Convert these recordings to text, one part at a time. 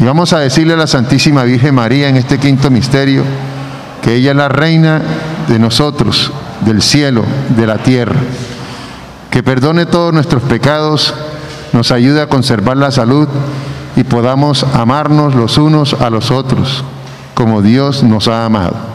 Y vamos a decirle a la Santísima Virgen María en este quinto misterio que ella es la reina de nosotros, del cielo, de la tierra. Que perdone todos nuestros pecados, nos ayude a conservar la salud y podamos amarnos los unos a los otros, como Dios nos ha amado.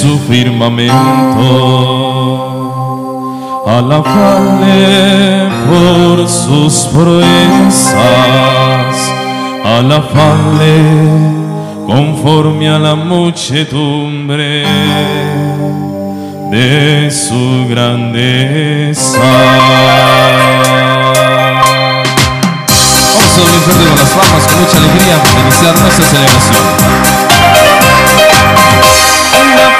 Su firmamento, alabarle por sus proezas, alabarle conforme a la muchedumbre de su grandeza. Vamos a unir con las palmas con mucha alegría para iniciar nuestra celebración.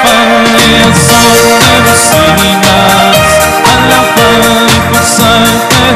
Alabanza vecinas, alabanza con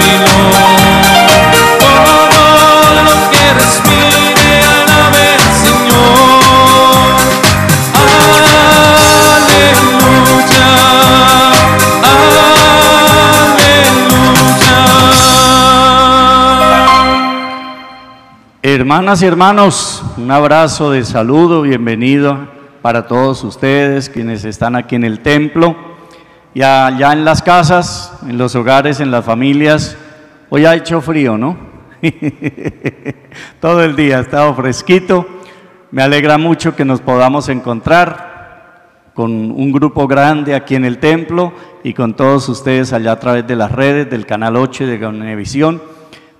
Hermanas y hermanos, un abrazo de saludo, bienvenido para todos ustedes quienes están aquí en el templo y allá en las casas, en los hogares, en las familias. Hoy ha hecho frío, ¿no? Todo el día ha estado fresquito. Me alegra mucho que nos podamos encontrar con un grupo grande aquí en el templo y con todos ustedes allá a través de las redes del canal 8 de Gaunevisión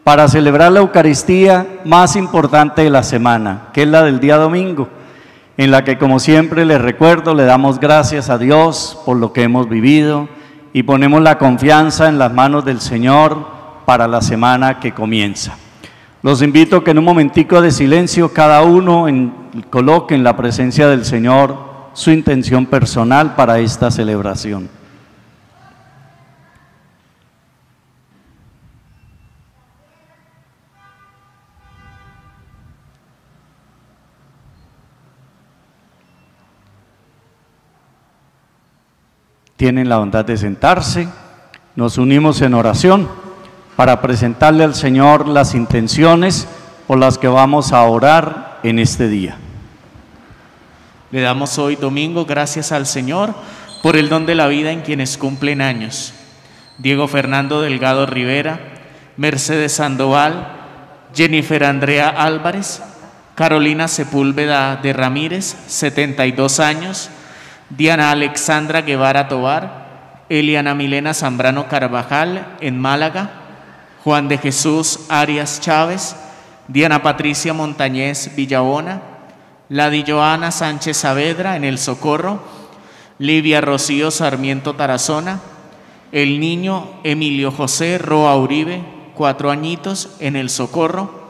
para celebrar la Eucaristía más importante de la semana, que es la del día domingo, en la que como siempre les recuerdo, le damos gracias a Dios por lo que hemos vivido y ponemos la confianza en las manos del Señor para la semana que comienza. Los invito a que en un momentico de silencio cada uno coloque en la presencia del Señor su intención personal para esta celebración. Tienen la bondad de sentarse. Nos unimos en oración para presentarle al Señor las intenciones por las que vamos a orar en este día. Le damos hoy domingo gracias al Señor por el don de la vida en quienes cumplen años. Diego Fernando Delgado Rivera, Mercedes Sandoval, Jennifer Andrea Álvarez, Carolina Sepúlveda de Ramírez, 72 años, Diana Alexandra Guevara Tobar, Eliana Milena Zambrano Carvajal en Málaga, Juan de Jesús Arias Chávez, Diana Patricia Montañez Villabona, Ladi Joana Sánchez Saavedra en El Socorro, Livia Rocío Sarmiento Tarazona, el niño Emilio José Roa Uribe, cuatro añitos en El Socorro,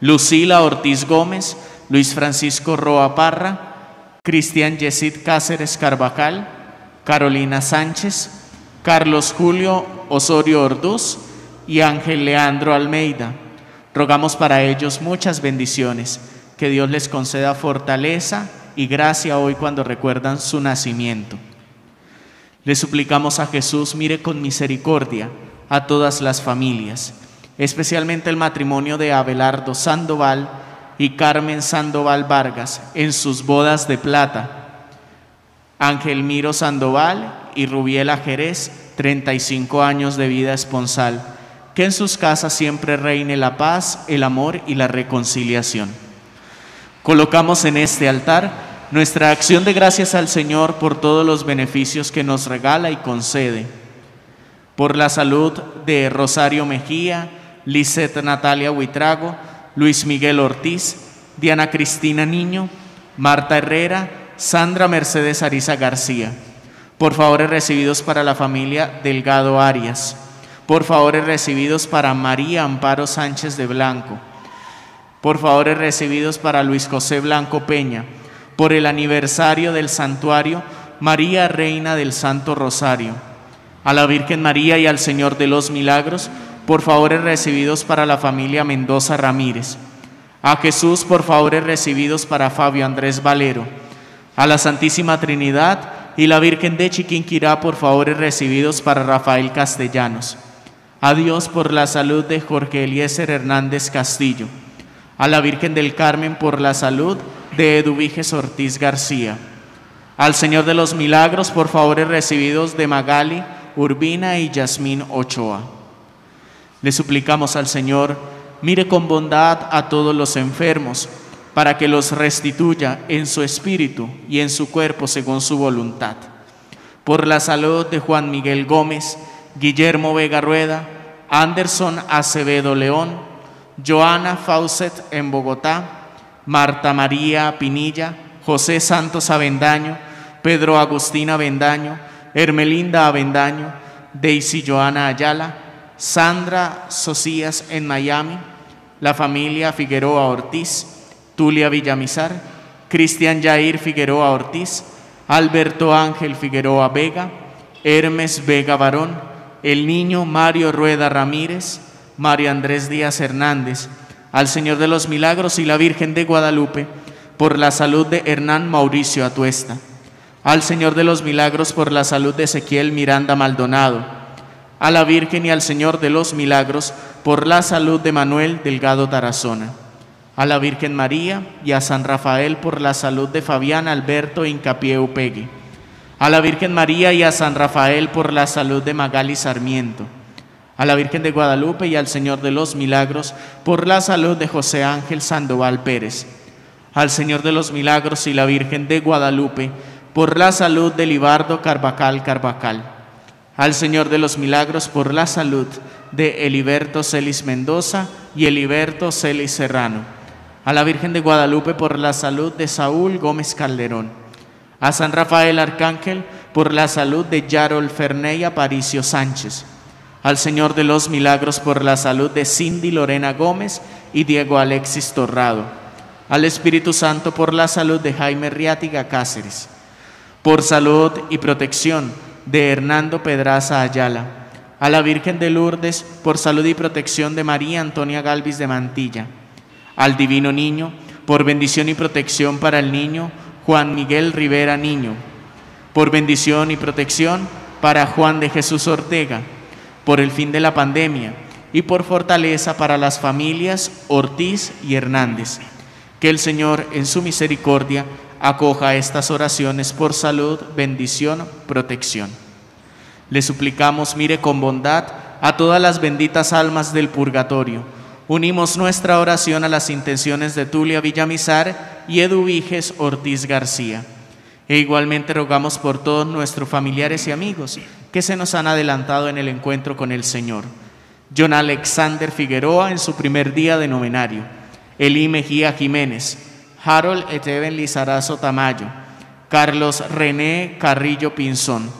Lucila Ortiz Gómez, Luis Francisco Roa Parra, Cristian Yesid Cáceres Carvajal, Carolina Sánchez, Carlos Julio Osorio Orduz y Ángel Leandro Almeida. Rogamos para ellos muchas bendiciones, que Dios les conceda fortaleza y gracia hoy cuando recuerdan su nacimiento. Le suplicamos a Jesús, mire con misericordia a todas las familias, especialmente el matrimonio de Abelardo Sandoval, y Carmen Sandoval Vargas en sus bodas de plata. Ángel Miro Sandoval y Rubiela Jerez, 35 años de vida esponsal. Que en sus casas siempre reine la paz, el amor y la reconciliación. Colocamos en este altar nuestra acción de gracias al Señor por todos los beneficios que nos regala y concede. Por la salud de Rosario Mejía, Lisette Natalia Huitrago, Luis Miguel Ortiz, Diana Cristina Niño, Marta Herrera, Sandra Mercedes Ariza García. Por favores recibidos para la familia Delgado Arias. Por favores recibidos para María Amparo Sánchez de Blanco. por favores recibidos para Luis José Blanco Peña, por el aniversario del santuario María Reina del Santo Rosario, a la Virgen María y al Señor de los Milagros, por favores recibidos para la familia Mendoza Ramírez, a Jesús por favores recibidos para Fabio Andrés Valero, a la Santísima Trinidad y la Virgen de Chiquinquirá por favores recibidos para Rafael Castellanos, a Dios por la salud de Jorge Eliezer Hernández Castillo, a la Virgen del Carmen por la salud de Eduviges Ortiz García, al Señor de los Milagros por favores recibidos de Magali, Urbina y Yasmín Ochoa. Le suplicamos al Señor, mire con bondad a todos los enfermos, para que los restituya en su espíritu y en su cuerpo según su voluntad. Por la salud de Juan Miguel Gómez, Guillermo Vega Rueda, Anderson Acevedo León, Joana Faucet en Bogotá, Marta María Pinilla, José Santos Avendaño, Pedro Agustín Avendaño, Hermelinda Avendaño, Daisy Joana Ayala, Sandra Socias en Miami, la familia Figueroa Ortiz, Tulia Villamizar, Cristian Jair Figueroa Ortiz, Alberto Ángel Figueroa Vega, Hermes Vega Barón, el niño Mario Rueda Ramírez, Mario Andrés Díaz Hernández, al Señor de los Milagros y la Virgen de Guadalupe, por la salud de Hernán Mauricio Atuesta, al Señor de los Milagros por la salud de Ezequiel Miranda Maldonado, a la Virgen y al Señor de los Milagros por la salud de Manuel Delgado Tarazona, a la Virgen María y a San Rafael por la salud de Fabián Alberto Incapié Upegui, a la Virgen María y a San Rafael por la salud de Magali Sarmiento, a la Virgen de Guadalupe y al Señor de los Milagros por la salud de José Ángel Sandoval Pérez, al Señor de los Milagros y la Virgen de Guadalupe por la salud de Libardo Carvacal Carvacal, al Señor de los Milagros por la salud de Eliberto Celis Mendoza y Eliberto Celis Serrano, a la Virgen de Guadalupe por la salud de Saúl Gómez Calderón, a San Rafael Arcángel por la salud de Yarol Ferney Aparicio Sánchez, al Señor de los Milagros por la salud de Cindy Lorena Gómez y Diego Alexis Torrado, al Espíritu Santo por la salud de Jaime Riátiga Cáceres, por salud y protección de Hernando Pedraza Ayala, a la Virgen de Lourdes por salud y protección de María Antonia Galvis de Mantilla, al Divino Niño por bendición y protección para el niño Juan Miguel Rivera Niño, por bendición y protección para Juan de Jesús Ortega, por el fin de la pandemia y por fortaleza para las familias Ortiz y Hernández. Que el Señor en su misericordia acoja estas oraciones por salud, bendición, protección. Le suplicamos mire con bondad a todas las benditas almas del purgatorio. Unimos nuestra oración a las intenciones de Tulia Villamizar y Eduviges Ortiz García. E igualmente rogamos por todos nuestros familiares y amigos que se nos han adelantado en el encuentro con el Señor. John Alexander Figueroa en su primer día de novenario. Elí Mejía Jiménez, Harold Eteven Lizarazo Tamayo, Carlos René Carrillo Pinzón,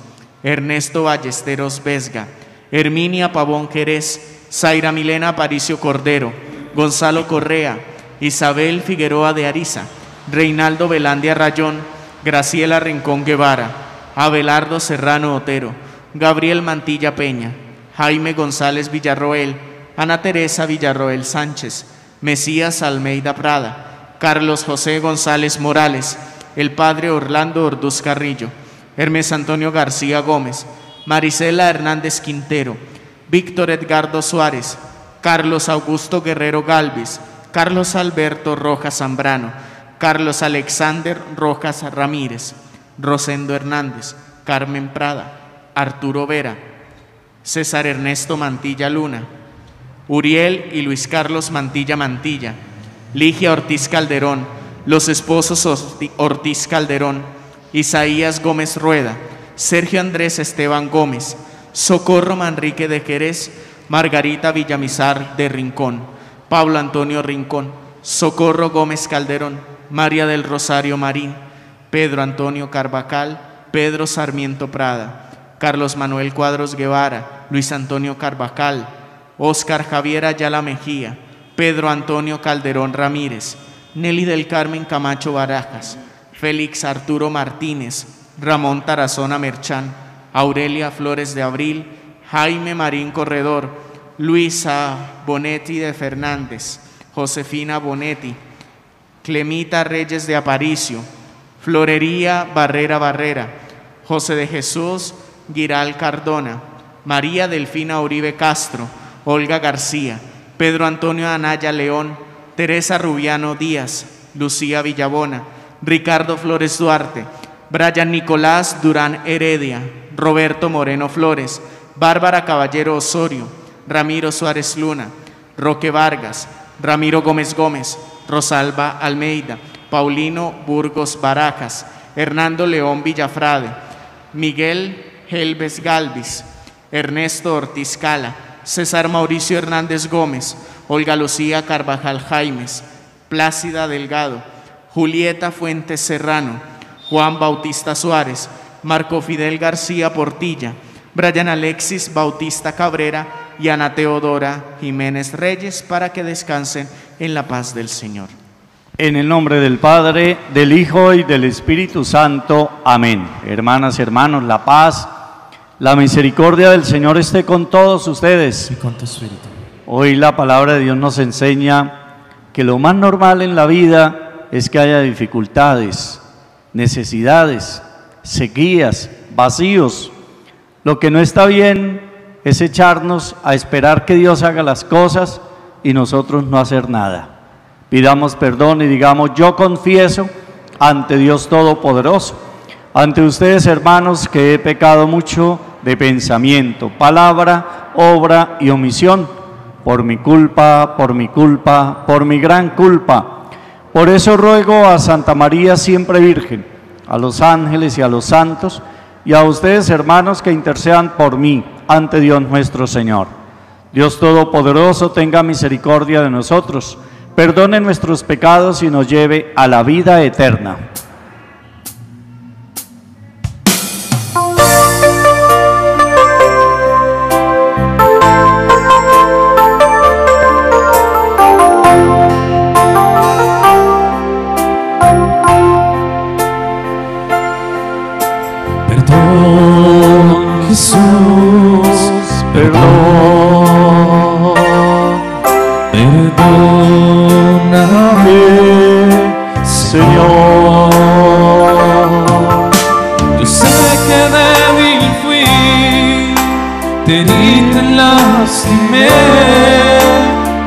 Ernesto Ballesteros Vesga, Herminia Pavón Jerez, Zaira Milena Aparicio Cordero, Gonzalo Correa, Isabel Figueroa de Ariza, Reinaldo Velandia Rayón, Graciela Rincón Guevara, Abelardo Serrano Otero, Gabriel Mantilla Peña, Jaime González Villarroel, Ana Teresa Villarroel Sánchez, Mesías Almeida Prada, Carlos José González Morales, el padre Orlando Orduz Carrillo, Hermes Antonio García Gómez, Marisela Hernández Quintero, Víctor Edgardo Suárez, Carlos Augusto Guerrero Galvis, Carlos Alberto Rojas Zambrano, Carlos Alexander Rojas Ramírez, Rosendo Hernández, Carmen Prada, Arturo Vera, César Ernesto Mantilla Luna, Uriel y Luis Carlos Mantilla Mantilla, Ligia Ortiz Calderón, los esposos Ortiz Calderón, Isaías Gómez Rueda, Sergio Andrés Esteban Gómez, Socorro Manrique de Jerez, Margarita Villamizar de Rincón, Pablo Antonio Rincón, Socorro Gómez Calderón, María del Rosario Marín, Pedro Antonio Carvacal, Pedro Sarmiento Prada, Carlos Manuel Cuadros Guevara, Luis Antonio Carvacal, Oscar Javier Ayala Mejía, Pedro Antonio Calderón Ramírez, Nelly del Carmen Camacho Barajas, Félix Arturo Martínez, Ramón Tarazona Merchán, Aurelia Flores de Abril, Jaime Marín Corredor, Luisa Bonetti de Fernández, Josefina Bonetti, Clemita Reyes de Aparicio, Florería Barrera Barrera, José de Jesús Giral Cardona, María Delfina Uribe Castro, Olga García, Pedro Antonio Anaya León, Teresa Rubiano Díaz, Lucía Villabona, Ricardo Flores Duarte, Brian Nicolás Durán Heredia, Roberto Moreno Flores, Bárbara Caballero Osorio, Ramiro Suárez Luna, Roque Vargas, Ramiro Gómez Gómez, Rosalba Almeida, Paulino Burgos Barajas, Hernando León Villafrade, Miguel Helves Galvis, Ernesto Ortiz Cala, César Mauricio Hernández Gómez, Olga Lucía Carvajal Jaimes, Plácida Delgado, Julieta Fuentes Serrano, Juan Bautista Suárez, Marco Fidel García Portilla, Brian Alexis Bautista Cabrera y Ana Teodora Jiménez Reyes para que descansen en la paz del Señor. En el nombre del Padre, del Hijo y del Espíritu Santo. Amén. Hermanas hermanos, la paz, la misericordia del Señor esté con todos ustedes. Y con tu espíritu. Hoy la palabra de Dios nos enseña que lo más normal en la vida es que haya dificultades, necesidades, sequías, vacíos. Lo que no está bien es echarnos a esperar que Dios haga las cosas y nosotros no hacer nada. Pidamos perdón y digamos, yo confieso ante Dios Todopoderoso, ante ustedes hermanos que he pecado mucho de pensamiento, palabra, obra y omisión, por mi culpa, por mi culpa, por mi gran culpa. Por eso ruego a Santa María siempre Virgen, a los ángeles y a los santos, y a ustedes hermanos que intercedan por mí ante Dios nuestro Señor. Dios Todopoderoso tenga misericordia de nosotros, perdone nuestros pecados y nos lleve a la vida eterna.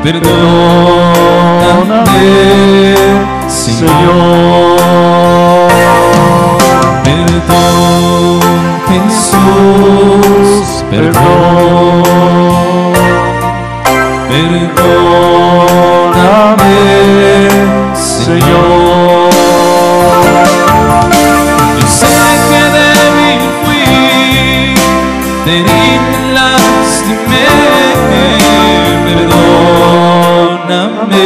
Perdóname, Señor. Perdón, Jesús, perdón.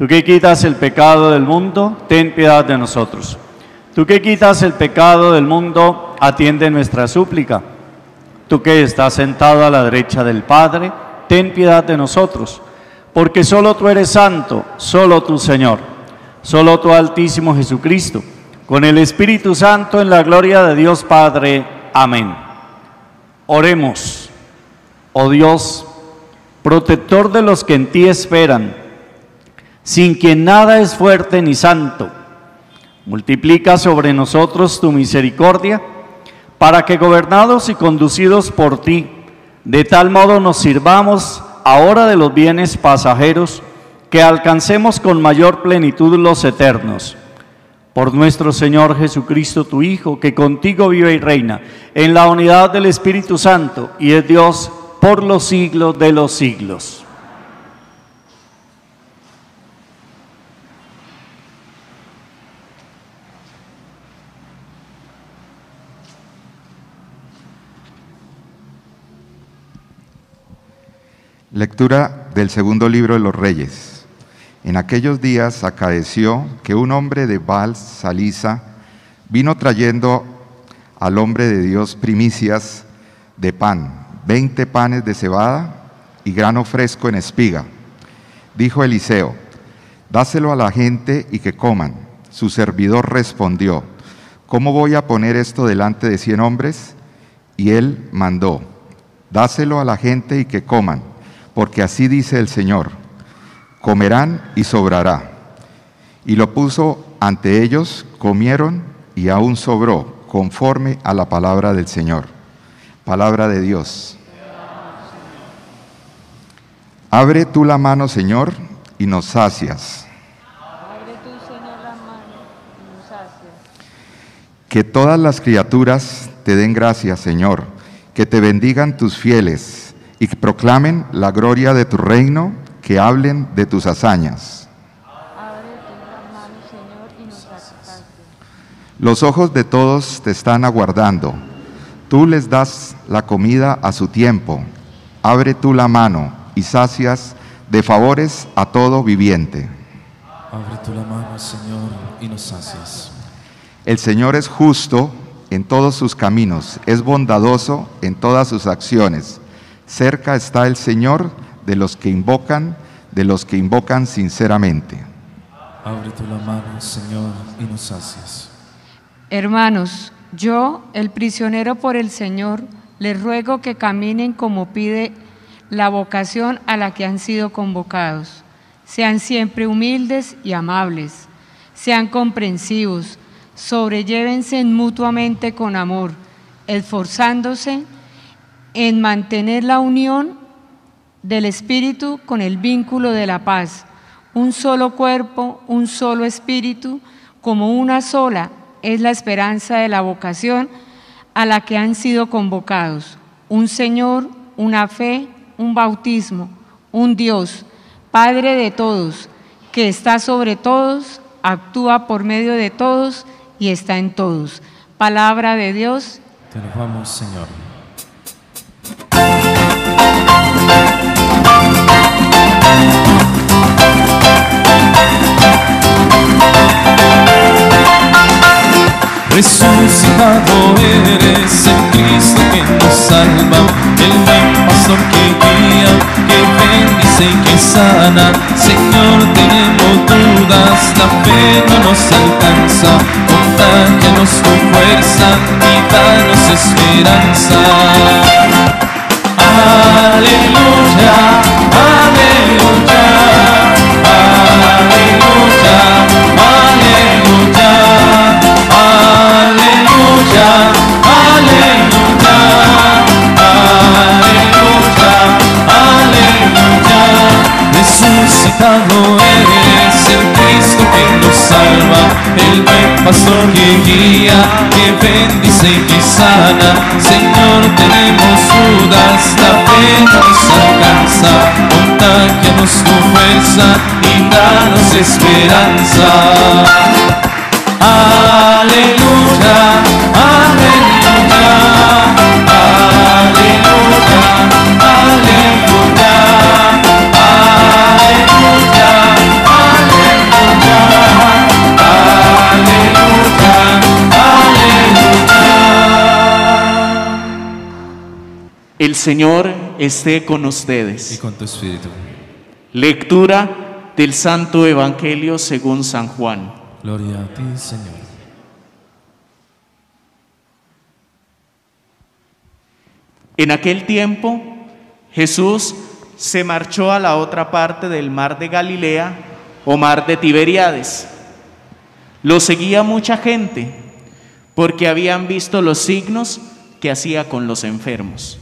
Tú que quitas el pecado del mundo, ten piedad de nosotros. Tú que quitas el pecado del mundo, atiende nuestra súplica. Tú que estás sentado a la derecha del Padre, ten piedad de nosotros. Porque solo tú eres santo, solo tú Señor, solo tú Altísimo Jesucristo, con el Espíritu Santo en la gloria de Dios Padre. Amén. Oremos. Oh Dios, protector de los que en ti esperan, sin quien nada es fuerte ni santo Multiplica sobre nosotros tu misericordia, para que gobernados y conducidos por ti, de tal modo nos sirvamos ahora de los bienes pasajeros, que alcancemos con mayor plenitud los eternos. Por nuestro Señor Jesucristo, tu Hijo, que contigo vive y reina en la unidad del Espíritu Santo y es Dios por los siglos de los siglos. Lectura del segundo libro de los Reyes. En aquellos días acaeció que un hombre de Baal vino trayendo al hombre de Dios primicias de pan, veinte panes de cebada y grano fresco en espiga. Dijo Eliseo, dáselo a la gente y que coman. Su servidor respondió, ¿cómo voy a poner esto delante de cien hombres? Y él mandó, dáselo a la gente y que coman porque así dice el Señor, comerán y sobrará. Y lo puso ante ellos, comieron y aún sobró, conforme a la palabra del Señor. Palabra de Dios. Abre tú la mano, Señor, y nos sacias. Abre tú, Señor, la mano y nos sacias. Que todas las criaturas te den gracias, Señor, que te bendigan tus fieles y que proclamen la gloria de tu reino, que hablen de tus hazañas. Abre tú la mano, Señor, y nos saciaste. Los ojos de todos te están aguardando. Tú les das la comida a su tiempo. Abre tú la mano y sacias de favores a todo viviente. Abre tú la mano, Señor, y nos sacias. El Señor es justo en todos sus caminos, es bondadoso en todas sus acciones. Cerca está el Señor de los que invocan, de los que invocan sinceramente. Abre tú la mano, Señor, y nos sacias. Hermanos, yo, el prisionero por el Señor, les ruego que caminen como pide la vocación a la que han sido convocados. Sean siempre humildes y amables, sean comprensivos, sobrellévense mutuamente con amor, esforzándose en mantener la unión del Espíritu con el vínculo de la paz. Un solo cuerpo, un solo Espíritu, como una sola, es la esperanza de la vocación a la que han sido convocados. Un Señor, una fe, un bautismo, un Dios, Padre de todos, que está sobre todos, actúa por medio de todos y está en todos. Palabra de Dios. Te alabamos, Señor. Resucitado eres el Cristo que nos salva, el buen pastor que guía, que bendice y que sana. Señor, tenemos dudas, la fe no nos alcanza, contágianos tu fuerza y danos esperanza. Aleluya, aleluya, aleluya, Resucitado eres el Cristo que nos salva, el buen pastor que guía, que bendice y que sana. Señor, tenemos dudas, la fe no nos alcanza, contágianos tu fuerza y danos esperanza. Aleluya, aleluya, El Señor esté con Y ustedes. con tu espíritu. Lectura del Santo Evangelio según San Juan. Gloria a ti, Señor. En aquel tiempo, Jesús se marchó a la otra parte del mar de Galilea o mar de Tiberíades. Lo seguía mucha gente porque habían visto los signos que hacía con los enfermos.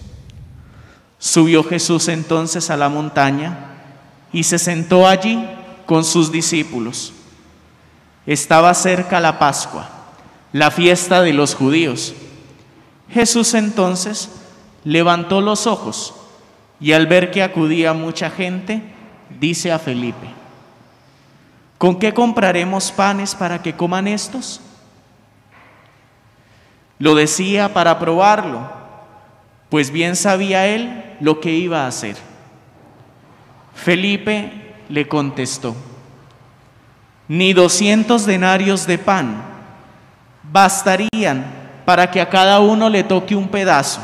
Subió Jesús entonces a la montaña y se sentó allí con sus discípulos. Estaba cerca la Pascua, la fiesta de los judíos. Jesús entonces levantó los ojos y al ver que acudía mucha gente, dice a Felipe, ¿con qué compraremos panes para que coman estos? Lo decía para probarlo, pues bien sabía él lo que iba a hacer. Felipe le contestó, ni doscientos denarios de pan bastarían para que a cada uno le toque un pedazo.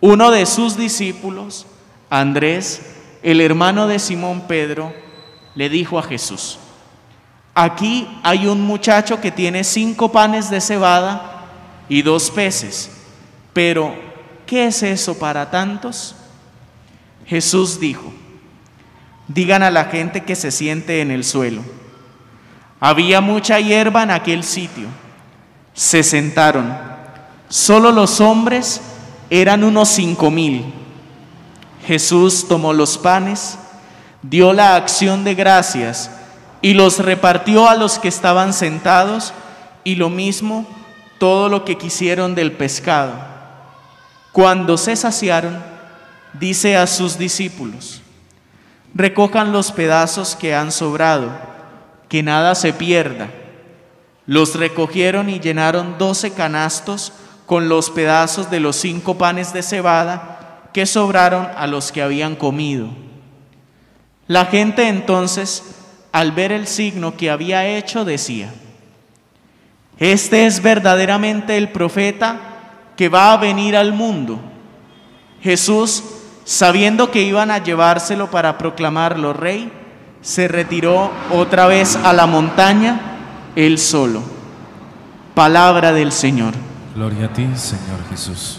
Uno de sus discípulos, Andrés, el hermano de Simón Pedro, le dijo a Jesús, aquí hay un muchacho que tiene cinco panes de cebada y dos peces, pero ¿qué es eso para tantos? Jesús dijo, digan a la gente que se siente en el suelo. Había mucha hierba en aquel sitio. Se sentaron. Solo los hombres eran unos cinco mil. Jesús tomó los panes, dio la acción de gracias y los repartió a los que estaban sentados y lo mismo todo lo que quisieron del pescado. Cuando se saciaron, dice a sus discípulos, recojan los pedazos que han sobrado, que nada se pierda. Los recogieron y llenaron doce canastos con los pedazos de los cinco panes de cebada que sobraron a los que habían comido. La gente entonces, al ver el signo que había hecho, decía, este es verdaderamente el profeta que va a venir al mundo. Jesús sabiendo que iban a llevárselo para proclamarlo rey, se retiró otra vez a la montaña, él solo. Palabra del Señor. Gloria a ti, Señor Jesús.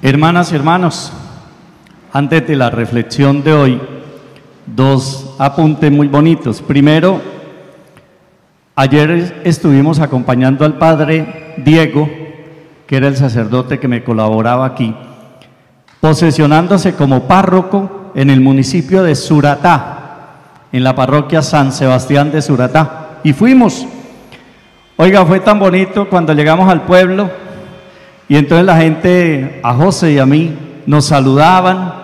Hermanas y hermanos, antes de la reflexión de hoy, dos apuntes muy bonitos. Primero, Ayer estuvimos acompañando al padre Diego, que era el sacerdote que me colaboraba aquí, posesionándose como párroco en el municipio de Suratá, en la parroquia San Sebastián de Suratá. Y fuimos. Oiga, fue tan bonito cuando llegamos al pueblo y entonces la gente, a José y a mí, nos saludaban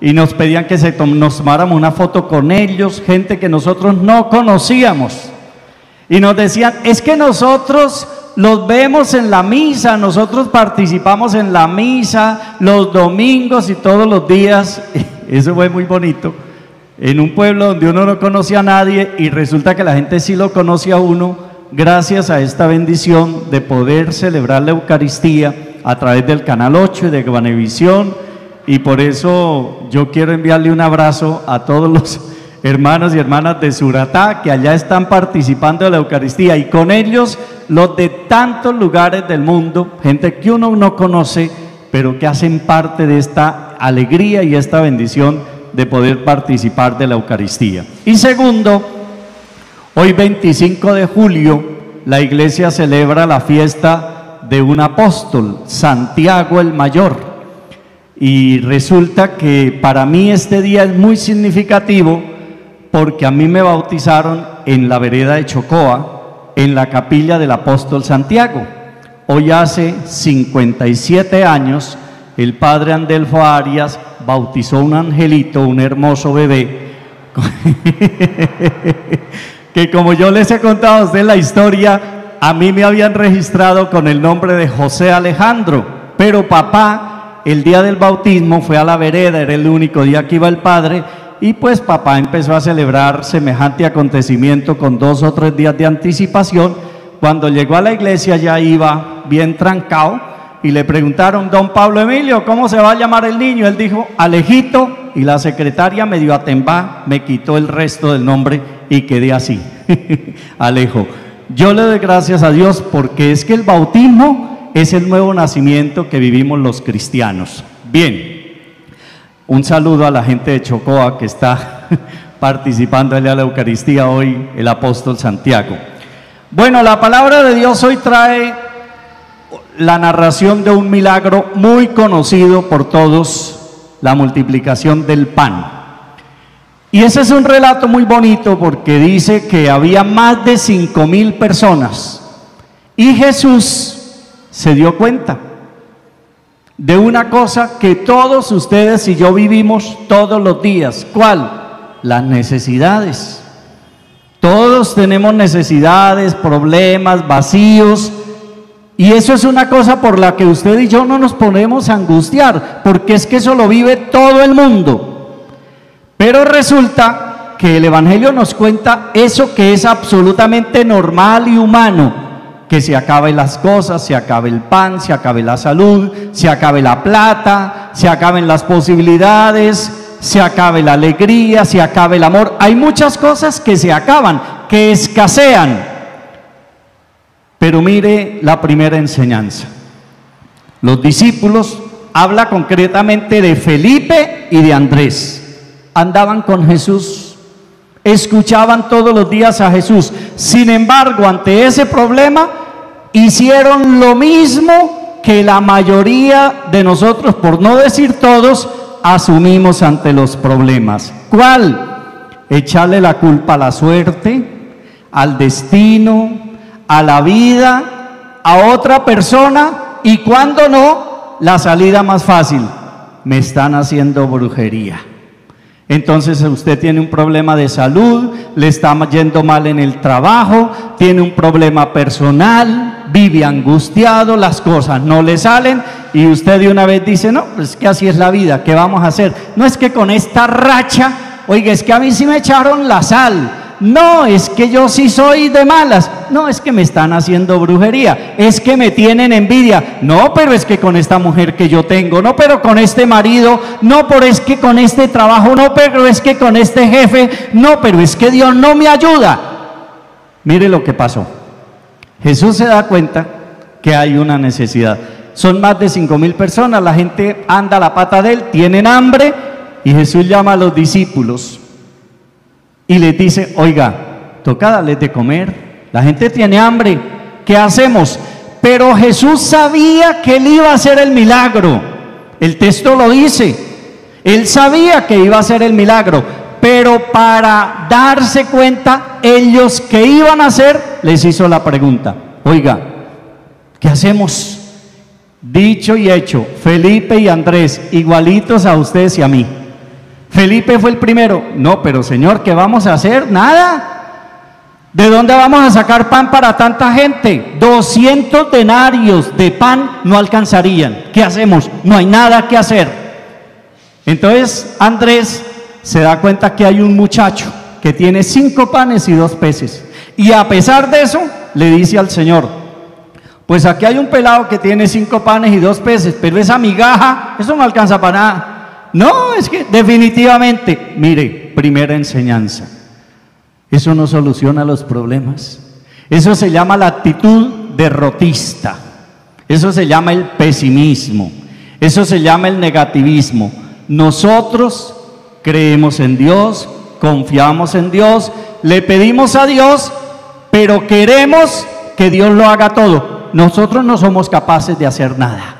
y nos pedían que nos tomáramos una foto con ellos, gente que nosotros no conocíamos. Y nos decían, es que nosotros los vemos en la misa, nosotros participamos en la misa los domingos y todos los días. Eso fue muy bonito. En un pueblo donde uno no conocía a nadie y resulta que la gente sí lo conoce a uno gracias a esta bendición de poder celebrar la Eucaristía a través del Canal 8 y de Guanevisión. Y por eso yo quiero enviarle un abrazo a todos los hermanos y hermanas de Suratá que allá están participando de la Eucaristía y con ellos los de tantos lugares del mundo, gente que uno no conoce, pero que hacen parte de esta alegría y esta bendición de poder participar de la Eucaristía. Y segundo, hoy 25 de julio la iglesia celebra la fiesta de un apóstol, Santiago el Mayor. Y resulta que para mí este día es muy significativo porque a mí me bautizaron en la vereda de Chocoa, en la capilla del apóstol Santiago. Hoy hace 57 años, el padre Andelfo Arias bautizó un angelito, un hermoso bebé, que como yo les he contado a la historia, a mí me habían registrado con el nombre de José Alejandro, pero papá el día del bautismo fue a la vereda, era el único día que iba el padre, y pues papá empezó a celebrar semejante acontecimiento con dos o tres días de anticipación. Cuando llegó a la iglesia ya iba bien trancado y le preguntaron, don Pablo Emilio, ¿cómo se va a llamar el niño? Él dijo, Alejito, y la secretaria me dio a tembá, me quitó el resto del nombre y quedé así, Alejo. Yo le doy gracias a Dios porque es que el bautismo es el nuevo nacimiento que vivimos los cristianos. Bien, un saludo a la gente de Chocoa que está participando en la Eucaristía hoy, el apóstol Santiago. Bueno, la palabra de Dios hoy trae la narración de un milagro muy conocido por todos, la multiplicación del pan. Y ese es un relato muy bonito porque dice que había más de cinco mil personas y Jesús se dio cuenta de una cosa que todos ustedes y yo vivimos todos los días. ¿Cuál? Las necesidades. Todos tenemos necesidades, problemas, vacíos, Y eso es una cosa por la que usted y yo no nos ponemos a angustiar, porque es que eso lo vive todo el mundo. Pero resulta que el Evangelio nos cuenta eso que es absolutamente normal y humano, que se acaben las cosas, se acabe el pan, se acabe la salud, se acabe la plata, se acaben las posibilidades, se acabe la alegría, se acabe el amor. Hay muchas cosas que se acaban, que escasean. Pero mire la primera enseñanza. Los discípulos habla concretamente de Felipe y de Andrés. Andaban con Jesús, escuchaban todos los días a Jesús. Sin embargo, ante ese problema, hicieron lo mismo que la mayoría de nosotros, por no decir todos, asumimos ante los problemas. ¿Cuál? Echarle la culpa a la suerte, al destino, a la vida, a otra persona y cuando no, la salida más fácil, me están haciendo brujería. Entonces usted tiene un problema de salud, le está yendo mal en el trabajo, tiene un problema personal, vive angustiado, las cosas no le salen y usted de una vez dice, no, es que así es la vida, ¿qué vamos a hacer? No es que con esta racha, oiga, es que a mí sí me echaron la sal, no, es que yo sí soy de malas. No, es que me están haciendo brujería. Es que me tienen envidia. No, pero es que con esta mujer que yo tengo. No, pero con este marido. No, pero es que con este trabajo. No, pero es que con este jefe. No, pero es que Dios no me ayuda. Mire lo que pasó. Jesús se da cuenta que hay una necesidad. Son más de cinco mil personas. La gente anda a la pata de él. Tienen hambre. Y Jesús llama a los discípulos y les dice, oiga, toca darles de comer, la gente tiene hambre, ¿qué hacemos? Pero Jesús sabía que él iba a hacer el milagro, el texto lo dice, él sabía que iba a hacer el milagro, pero para darse cuenta ellos que iban a hacer, les hizo la pregunta, oiga, ¿qué hacemos? Dicho y hecho, Felipe y Andrés, igualitos a ustedes y a mí. Felipe fue el primero. No, pero Señor, ¿qué vamos a hacer? Nada. ¿De dónde vamos a sacar pan para tanta gente? 200 denarios de pan no alcanzarían. ¿Qué hacemos? No hay nada que hacer. Entonces Andrés se da cuenta que hay un muchacho que tiene cinco panes y dos peces. Y a pesar de eso, le dice al Señor, pues aquí hay un pelado que tiene cinco panes y dos peces, pero esa migaja, eso no alcanza para nada. No, es que definitivamente, mire, primera enseñanza, eso no soluciona los problemas. Eso se llama la actitud derrotista. Eso se llama el pesimismo. Eso se llama el negativismo. Nosotros creemos en Dios, confiamos en Dios, le pedimos a Dios, pero queremos que Dios lo haga todo. Nosotros no somos capaces de hacer nada.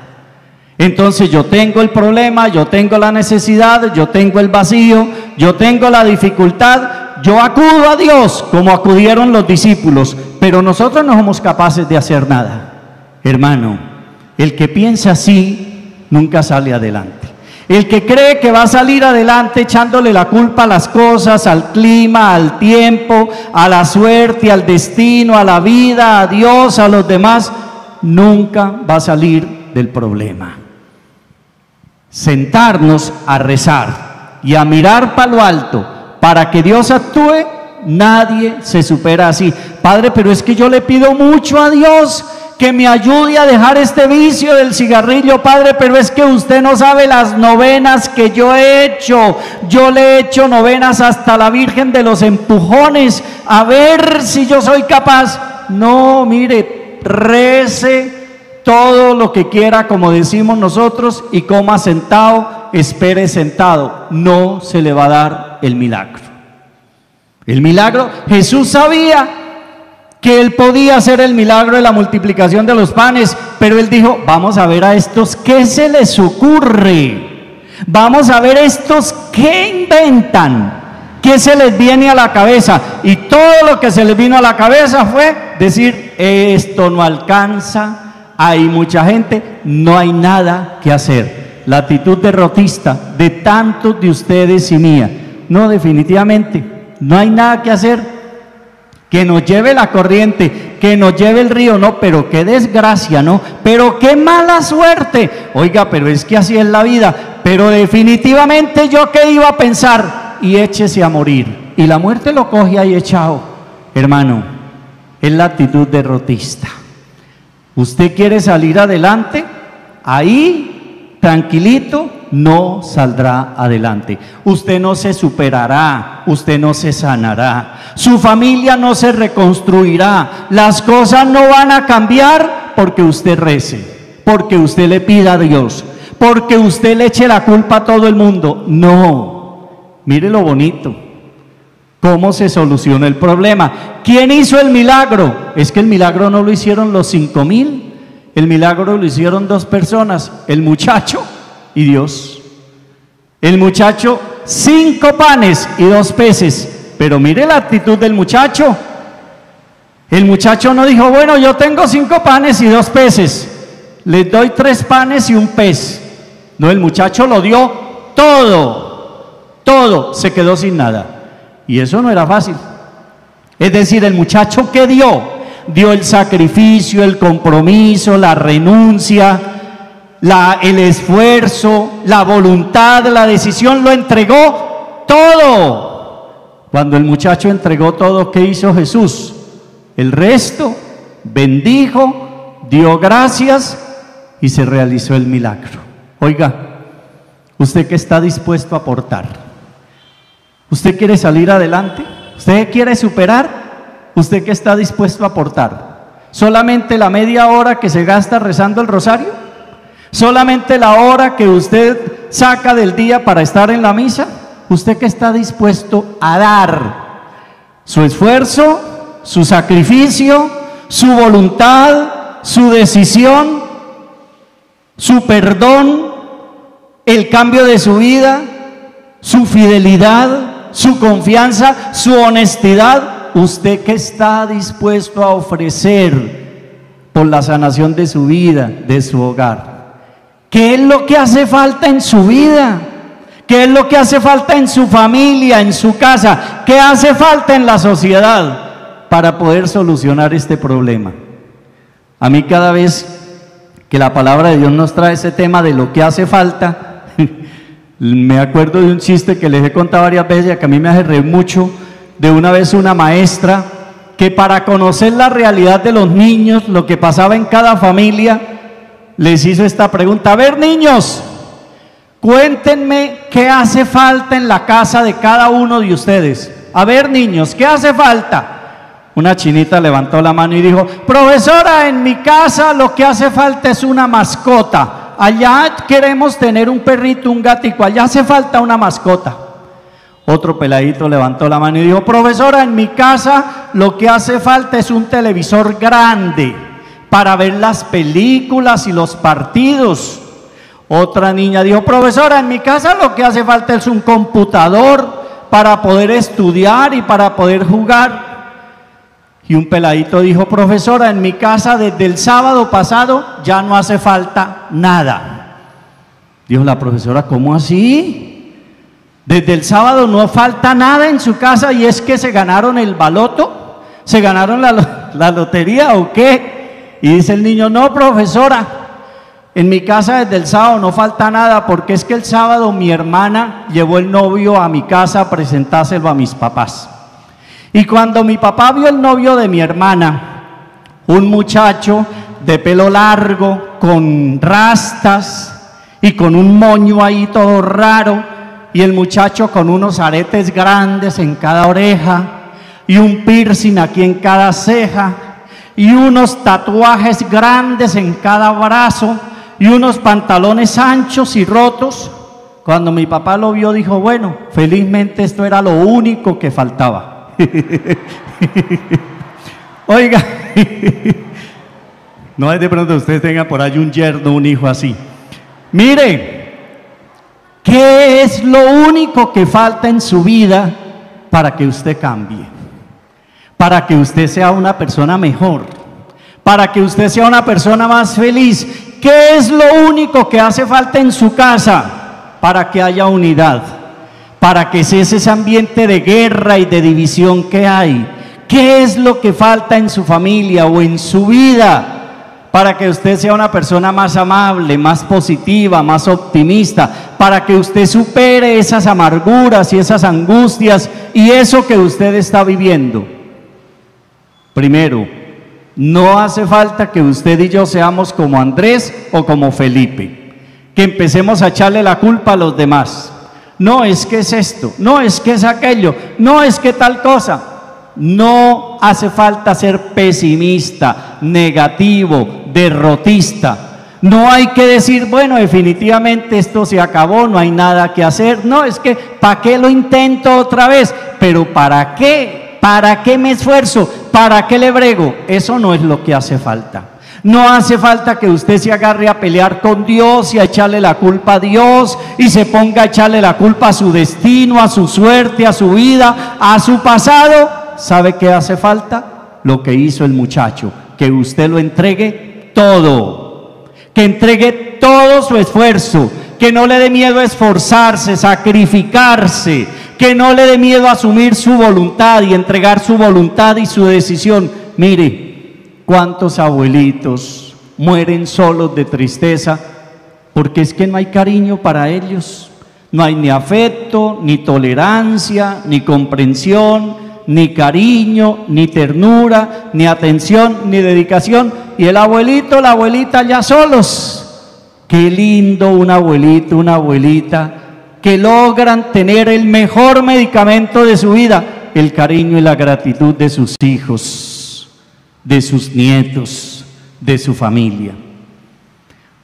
Entonces yo tengo el problema, yo tengo la necesidad, yo tengo el vacío, yo tengo la dificultad, yo acudo a Dios como acudieron los discípulos, pero nosotros no somos capaces de hacer nada. Hermano, el que piensa así nunca sale adelante. El que cree que va a salir adelante echándole la culpa a las cosas, al clima, al tiempo, a la suerte, al destino, a la vida, a Dios, a los demás, nunca va a salir del problema sentarnos a rezar y a mirar para lo alto para que Dios actúe, nadie se supera así. Padre, pero es que yo le pido mucho a Dios que me ayude a dejar este vicio del cigarrillo, Padre, pero es que usted no sabe las novenas que yo he hecho. Yo le he hecho novenas hasta la Virgen de los Empujones, a ver si yo soy capaz. No, mire, rece todo lo que quiera, como decimos nosotros, y coma sentado, espere sentado. No se le va a dar el milagro. El milagro, Jesús sabía que él podía hacer el milagro de la multiplicación de los panes, pero él dijo, vamos a ver a estos qué se les ocurre. Vamos a ver estos qué inventan, qué se les viene a la cabeza. Y todo lo que se les vino a la cabeza fue decir, esto no alcanza, hay mucha gente, no hay nada que hacer. La actitud derrotista de tantos de ustedes y mía. No, definitivamente, no hay nada que hacer. Que nos lleve la corriente, que nos lleve el río, no, pero qué desgracia, ¿no? Pero qué mala suerte. Oiga, pero es que así es la vida. Pero definitivamente yo qué iba a pensar y échese a morir. Y la muerte lo coge ahí echado. Hermano, es la actitud derrotista. ¿Usted quiere salir adelante? Ahí, tranquilito, no saldrá adelante. Usted no se superará, usted no se sanará, su familia no se reconstruirá, las cosas no van a cambiar porque usted rece, porque usted le pida a Dios, porque usted le eche la culpa a todo el mundo. No, mire lo bonito. ¿Cómo se soluciona el problema? ¿Quién hizo el milagro? Es que el milagro no lo hicieron los cinco mil, el milagro lo hicieron dos personas, el muchacho y Dios. El muchacho, cinco panes y dos peces. Pero mire la actitud del muchacho. El muchacho no dijo, bueno, yo tengo cinco panes y dos peces. Les doy tres panes y un pez. No, el muchacho lo dio todo. Todo. Se quedó sin nada. Y eso no era fácil. Es decir, el muchacho que dio, dio el sacrificio, el compromiso, la renuncia, el esfuerzo, la voluntad, la decisión, lo entregó todo. Cuando el muchacho entregó todo, ¿qué hizo Jesús? El resto bendijo, dio gracias y se realizó el milagro. Oiga, ¿usted qué está dispuesto a aportar? ¿Usted quiere salir adelante? ¿Usted quiere superar? ¿Usted qué está dispuesto a aportar? ¿Solamente la media hora que se gasta rezando el rosario? Solamente la hora que usted saca del día para estar en la misa, usted que está dispuesto a dar su esfuerzo, su sacrificio, su voluntad, su decisión, su perdón, el cambio de su vida, su fidelidad, su confianza, su honestidad, usted que está dispuesto a ofrecer por la sanación de su vida, de su hogar. ¿Qué es lo que hace falta en su vida? ¿Qué es lo que hace falta en su familia, en su casa? ¿Qué hace falta en la sociedad para poder solucionar este problema? A mí cada vez que la palabra de Dios nos trae ese tema de lo que hace falta, me acuerdo de un chiste que les he contado varias veces que a mí me hace reír mucho, de una vez una maestra que para conocer la realidad de los niños, lo que pasaba en cada familia, les hizo esta pregunta. A ver, niños, cuéntenme qué hace falta en la casa de cada uno de ustedes. A ver, niños, ¿qué hace falta? Una chinita levantó la mano y dijo, profesora, en mi casa lo que hace falta es una mascota. Allá queremos tener un perrito, un gatito, allá hace falta una mascota. Otro peladito levantó la mano y dijo, profesora, en mi casa lo que hace falta es un televisor grande para ver las películas y los partidos. Otra niña dijo, profesora, en mi casa lo que hace falta es un computador para poder estudiar y para poder jugar. Y un peladito dijo, profesora, en mi casa desde el sábado pasado ya no hace falta nada. Dijo la profesora, ¿cómo así? Desde el sábado no falta nada en su casa y es que se ganaron el baloto, se ganaron la, lotería o qué. Y dice el niño, no, profesora, en mi casa desde el sábado no falta nada porque es que el sábado mi hermana llevó el novio a mi casa a presentárselo a mis papás. Y cuando mi papá vio el novio de mi hermana, un muchacho de pelo largo, con rastas y con un moño ahí todo raro, y el muchacho con unos aretes grandes en cada oreja y un piercing aquí en cada ceja y unos tatuajes grandes en cada brazo y unos pantalones anchos y rotos. Cuando mi papá lo vio dijo, bueno, felizmente esto era lo único que faltaba. Oiga, no es de pronto usted tenga por ahí un yerno, un hijo así. Mire, ¿qué es lo único que falta en su vida para que usted cambie? Para que usted sea una persona mejor, para que usted sea una persona más feliz. ¿Qué es lo único que hace falta en su casa para que haya unidad? Para que cese ese ambiente de guerra y de división que hay. ¿Qué es lo que falta en su familia o en su vida para que usted sea una persona más amable, más positiva, más optimista, para que usted supere esas amarguras y esas angustias y eso que usted está viviendo? Primero, no hace falta que usted y yo seamos como Andrés o como Felipe, que empecemos a echarle la culpa a los demás. No es que es esto, no es que es aquello, no es que tal cosa. No hace falta ser pesimista, negativo, derrotista. No hay que decir, bueno, definitivamente esto se acabó, no hay nada que hacer. No, es que, ¿para qué lo intento otra vez? Pero ¿para qué? ¿Para qué me esfuerzo? ¿Para qué le brego? Eso no es lo que hace falta. No hace falta que usted se agarre a pelear con Dios y a echarle la culpa a Dios y se ponga a echarle la culpa a su destino, a su suerte, a su vida, a su pasado. ¿Sabe qué hace falta? Lo que hizo el muchacho, que usted lo entregue todo, que entregue todo su esfuerzo, que no le dé miedo esforzarse, sacrificarse, que no le dé miedo asumir su voluntad y entregar su voluntad y su decisión. Mire, cuántos abuelitos mueren solos de tristeza porque es que no hay cariño para ellos. No hay ni afecto, ni tolerancia, ni comprensión, ni cariño, ni ternura, ni atención, ni dedicación. Y el abuelito, la abuelita ya solos. Qué lindo un abuelito, una abuelita que logran tener el mejor medicamento de su vida, el cariño y la gratitud de sus hijos, de sus nietos, de su familia.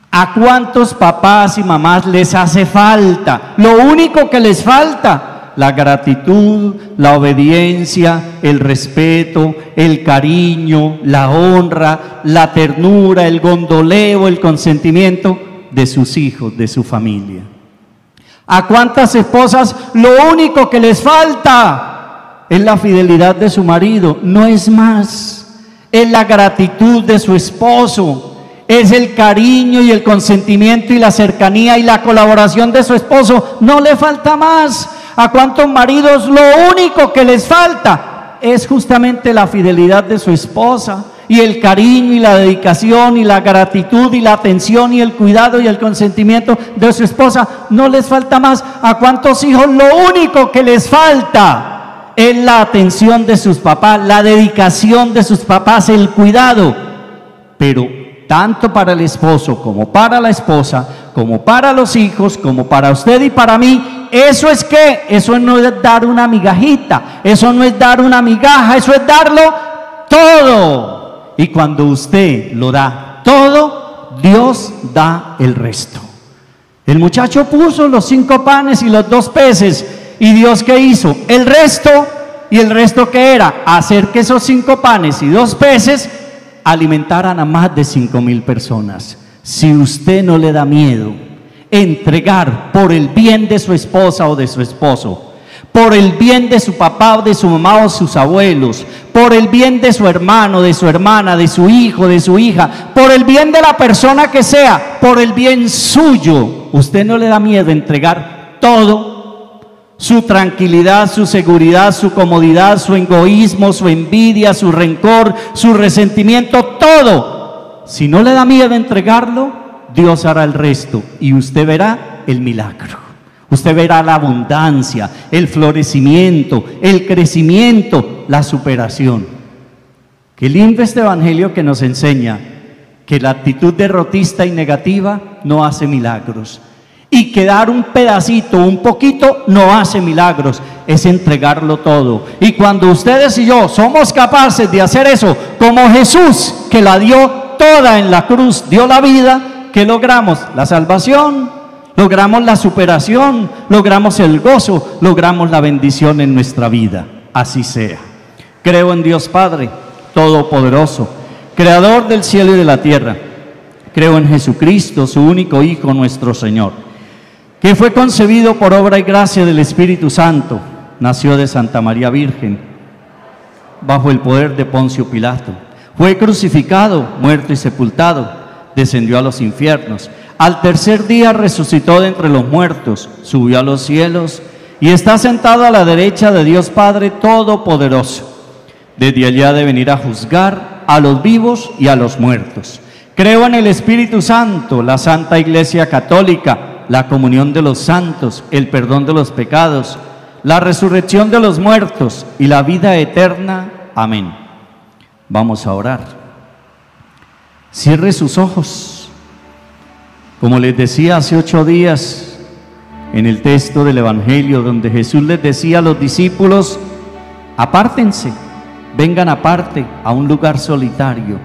¿A cuántos papás y mamás les hace falta? Lo único que les falta, la gratitud, la obediencia, el respeto, el cariño, la honra, la ternura, el gondoleo, el consentimiento de sus hijos, de su familia. ¿A cuántas esposas lo único que les falta es la fidelidad de su marido? No es más, es la gratitud de su esposo es el cariño y el consentimiento y la cercanía y la colaboración de su esposo. No le falta más. ¿A cuántos maridos lo único que les falta es justamente la fidelidad de su esposa? Y el cariño y la dedicación y la gratitud y la atención y el cuidado y el consentimiento de su esposa. No les falta más. ¿A cuántos hijos lo único que les falta es la atención de sus papás, la dedicación de sus papás, el cuidado? Pero tanto para el esposo como para la esposa, como para los hijos, como para usted y para mí, eso es que, eso no es dar una migajita, eso no es dar una migaja, eso es darlo todo. Y cuando usted lo da todo, Dios da el resto. El muchacho puso los cinco panes y los dos peces, y Dios qué hizo? El resto, y el resto que era hacer que esos cinco panes y dos peces alimentaran a más de cinco mil personas. Si usted no le da miedo entregar por el bien de su esposa o de su esposo, por el bien de su papá o de su mamá o sus abuelos, por el bien de su hermano, de su hermana, de su hijo, de su hija, por el bien de la persona que sea, por el bien suyo, usted no le da miedo entregar todo su tranquilidad, su seguridad, su comodidad, su egoísmo, su envidia, su rencor, su resentimiento, todo. Si no le da miedo entregarlo, Dios hará el resto y usted verá el milagro. Usted verá la abundancia, el florecimiento, el crecimiento, la superación. Qué lindo este evangelio que nos enseña que la actitud derrotista y negativa no hace milagros y quedar un pedacito, un poquito, no hace milagros, es entregarlo todo. Y cuando ustedes y yo somos capaces de hacer eso, como Jesús, que la dio toda en la cruz, dio la vida, ¿qué logramos? La salvación, logramos la superación, logramos el gozo, logramos la bendición en nuestra vida. Así sea. Creo en Dios Padre, Todopoderoso, Creador del cielo y de la tierra. Creo en Jesucristo, su único Hijo, nuestro Señor que fue concebido por obra y gracia del Espíritu Santo, nació de Santa María Virgen, bajo el poder de Poncio Pilato. Fue crucificado, muerto y sepultado, descendió a los infiernos. Al tercer día resucitó de entre los muertos, subió a los cielos y está sentado a la derecha de Dios Padre Todopoderoso. Desde allá de venir a juzgar a los vivos y a los muertos. Creo en el Espíritu Santo, la Santa Iglesia Católica, la comunión de los santos, el perdón de los pecados, la resurrección de los muertos y la vida eterna. Amén. Vamos a orar. Cierre sus ojos. Como les decía hace ocho días en el texto del Evangelio, donde Jesús les decía a los discípulos, apártense, vengan aparte a un lugar solitario.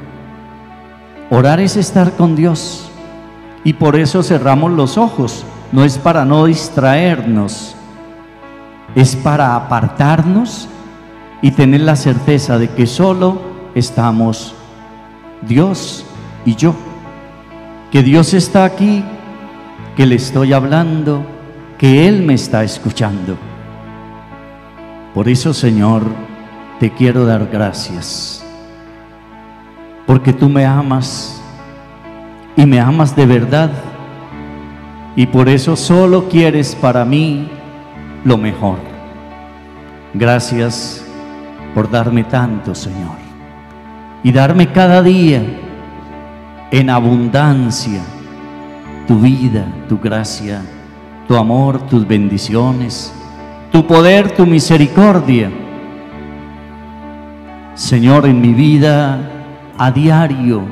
Orar es estar con Dios y por eso cerramos los ojos. No es para no distraernos, es para apartarnos y tener la certeza de que solo estamos Dios y yo. Que Dios está aquí, que le estoy hablando, que Él me está escuchando. Por eso, Señor, te quiero dar gracias, porque tú me amas y me amas de verdad, y por eso solo quieres para mí lo mejor. Gracias por darme tanto, Señor, y darme cada día en abundancia tu vida, tu gracia, tu amor, tus bendiciones, tu poder, tu misericordia. Señor, en mi vida a diario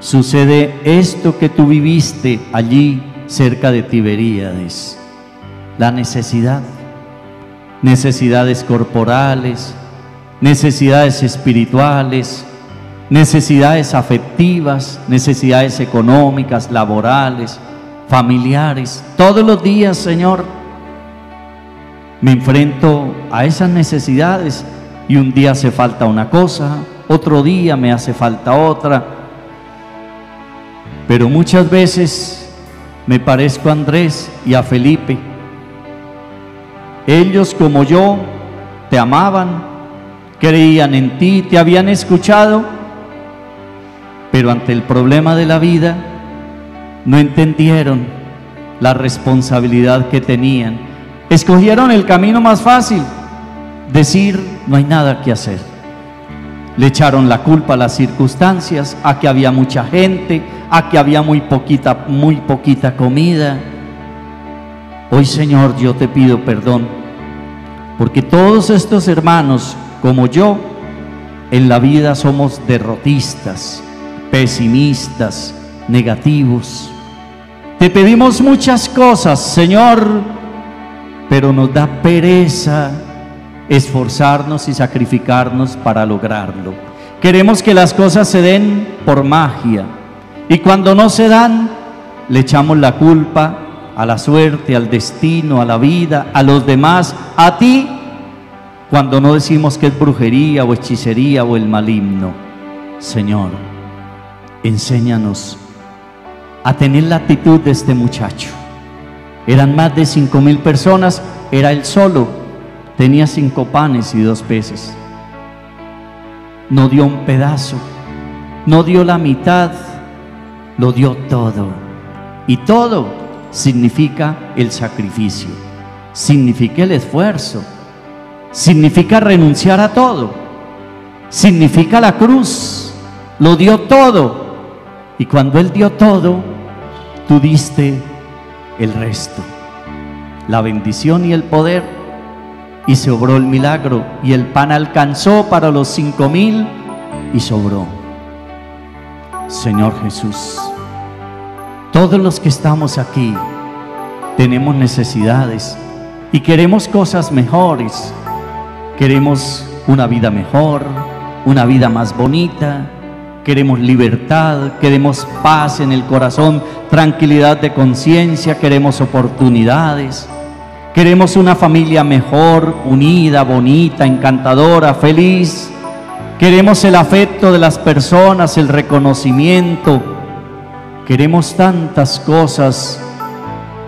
sucede esto que tú viviste allí cerca de Tiberíades, la necesidad, necesidades corporales, necesidades espirituales, necesidades afectivas, necesidades económicas, laborales, familiares. Todos los días, Señor, me enfrento a esas necesidades y un día hace falta una cosa, otro día me hace falta otra. Pero muchas veces me parezco a Andrés y a Felipe. Ellos como yo te amaban, creían en ti, te habían escuchado, pero ante el problema de la vida no entendieron la responsabilidad que tenían. Escogieron el camino más fácil, decir no hay nada que hacer. Le echaron la culpa a las circunstancias, a que había mucha gente, a que había muy poquita, muy poquita comida. Hoy, Señor, yo te pido perdón, porque todos estos hermanos, como yo, en la vida somos derrotistas, pesimistas, negativos. Te pedimos muchas cosas, Señor, pero nos da pereza esforzarnos y sacrificarnos para lograrlo. Queremos que las cosas se den por magia y cuando no se dan, le echamos la culpa a la suerte, al destino, a la vida, a los demás, a ti, cuando no decimos que es brujería o hechicería o el maligno. Señor, enséñanos a tener la actitud de este muchacho. Eran más de cinco mil personas, era él solo, tenía cinco panes y dos peces. No dio un pedazo, no dio la mitad, lo dio todo. Y todo significa el sacrificio, significa el esfuerzo, significa renunciar a todo, significa la cruz, lo dio todo. Y cuando Él dio todo, tú diste el resto, la bendición y el poder, y se obró el milagro, y el pan alcanzó para los cinco mil y sobró. Señor Jesús, todos los que estamos aquí tenemos necesidades y queremos cosas mejores, queremos una vida mejor, una vida más bonita, queremos libertad, queremos paz en el corazón, tranquilidad de conciencia, queremos oportunidades, queremos una familia mejor, unida, bonita, encantadora, feliz. Queremos el afecto de las personas, el reconocimiento. Queremos tantas cosas,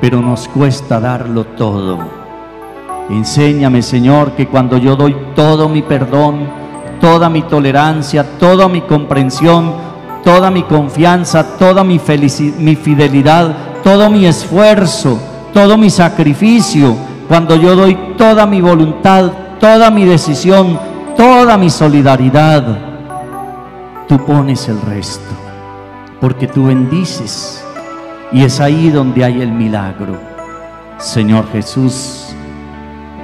pero nos cuesta darlo todo. Enséñame, Señor, que cuando yo doy todo mi perdón, toda mi tolerancia, toda mi comprensión, toda mi confianza, toda mi, mi fidelidad, todo mi esfuerzo, todo mi sacrificio, cuando yo doy toda mi voluntad, toda mi decisión, toda mi solidaridad, tú pones el resto, porque tú bendices y es ahí donde hay el milagro. Señor Jesús,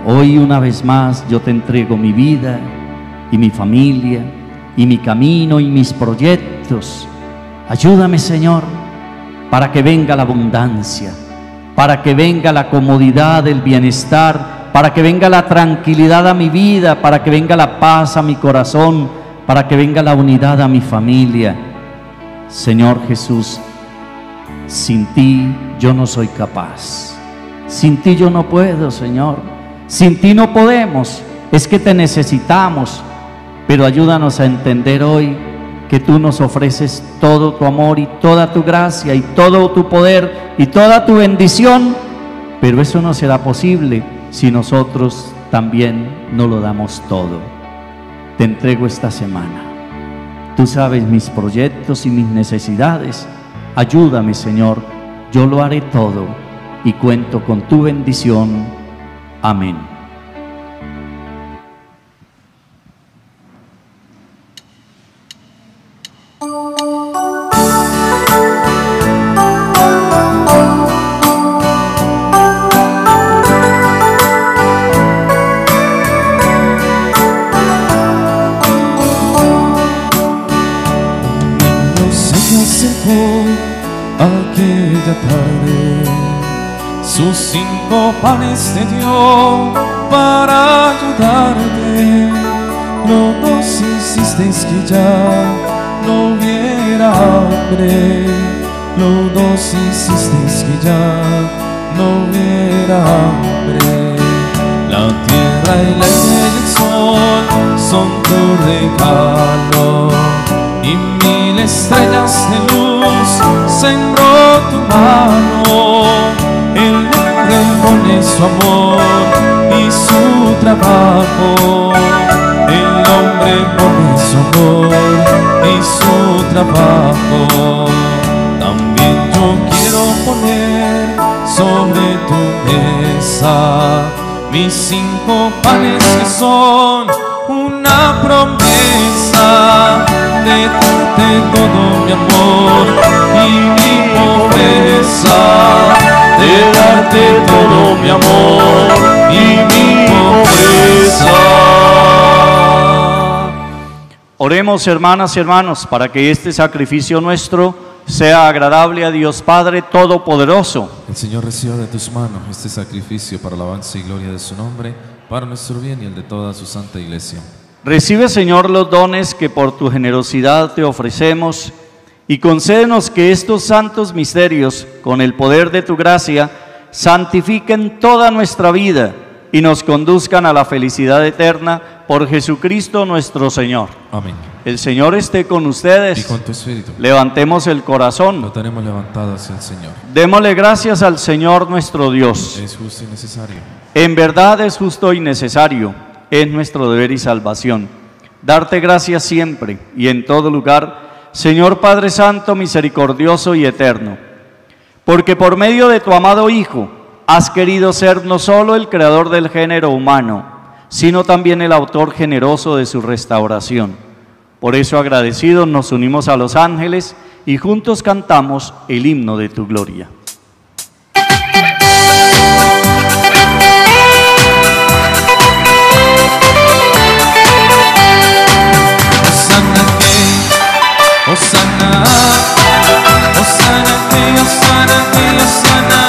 hoy una vez más yo te entrego mi vida y mi familia y mi camino y mis proyectos. Ayúdame, Señor, para que venga la abundancia, para que venga la comodidad, el bienestar, para que venga la tranquilidad a mi vida, para que venga la paz a mi corazón, para que venga la unidad a mi familia. Señor Jesús, sin ti yo no soy capaz. Sin ti yo no puedo, Señor. Sin ti no podemos. Es que te necesitamos. Pero ayúdanos a entender hoy que tú nos ofreces todo tu amor y toda tu gracia y todo tu poder y toda tu bendición. Pero eso no será posible si nosotros también no lo damos todo. Te entrego esta semana. Tú sabes mis proyectos y mis necesidades. Ayúdame, Señor. Yo lo haré todo y cuento con tu bendición. Amén. No nos insistes que ya no hubiera hambre. No nos insistes que ya no hubiera hambre. La tierra, y el sol son tu regalo y mil estrellas de luz sembró tu mano. El hombre pone su amor y su trabajo. Hombre pone su amor y su trabajo. También yo quiero poner sobre tu mesa mis cinco panes que son una promesa de darte todo mi amor y mi pobreza, de darte todo mi amor y mi pobreza. Oremos, hermanas y hermanos, para que este sacrificio nuestro sea agradable a Dios Padre Todopoderoso. El Señor reciba de tus manos este sacrificio para alabanza y gloria de su nombre, para nuestro bien y el de toda su santa iglesia. Recibe, Señor, los dones que por tu generosidad te ofrecemos y concédenos que estos santos misterios, con el poder de tu gracia, santifiquen toda nuestra vida y nos conduzcan a la felicidad eterna por Jesucristo nuestro Señor. Amén. El Señor esté con Y ustedes. con tu espíritu. Levantemos el Lo corazón. tenemos levantado hacia el Señor. Démosle gracias al Señor nuestro Dios. Es justo y necesario. En verdad es justo y necesario, es nuestro deber y salvación. Darte gracias siempre y en todo lugar, Señor Padre Santo, misericordioso y eterno, porque por medio de tu amado Hijo has querido ser no solo el creador del género humano, sino también el autor generoso de su restauración. Por eso agradecidos nos unimos a los ángeles y juntos cantamos el himno de tu gloria. Osana Osana, Osana Osana, Osana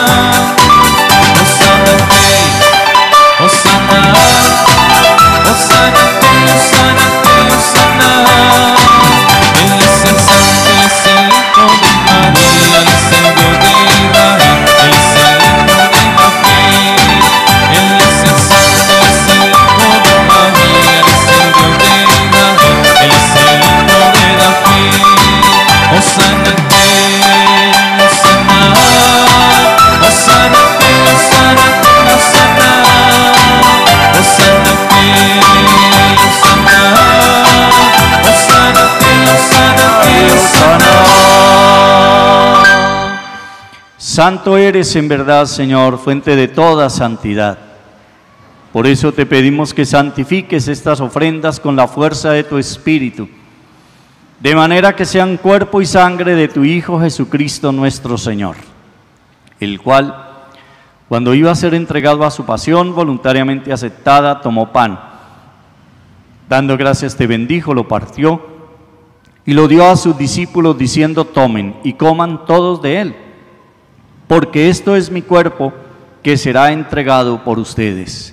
Santo eres en verdad, Señor, fuente de toda santidad. Por eso te pedimos que santifiques estas ofrendas con la fuerza de tu Espíritu, de manera que sean cuerpo y sangre de tu Hijo Jesucristo nuestro Señor, el cual, cuando iba a ser entregado a su pasión voluntariamente aceptada, tomó pan. Dando gracias te bendijo, lo partió y lo dio a sus discípulos diciendo, tomen y coman todos de él, porque esto es mi cuerpo que será entregado por ustedes.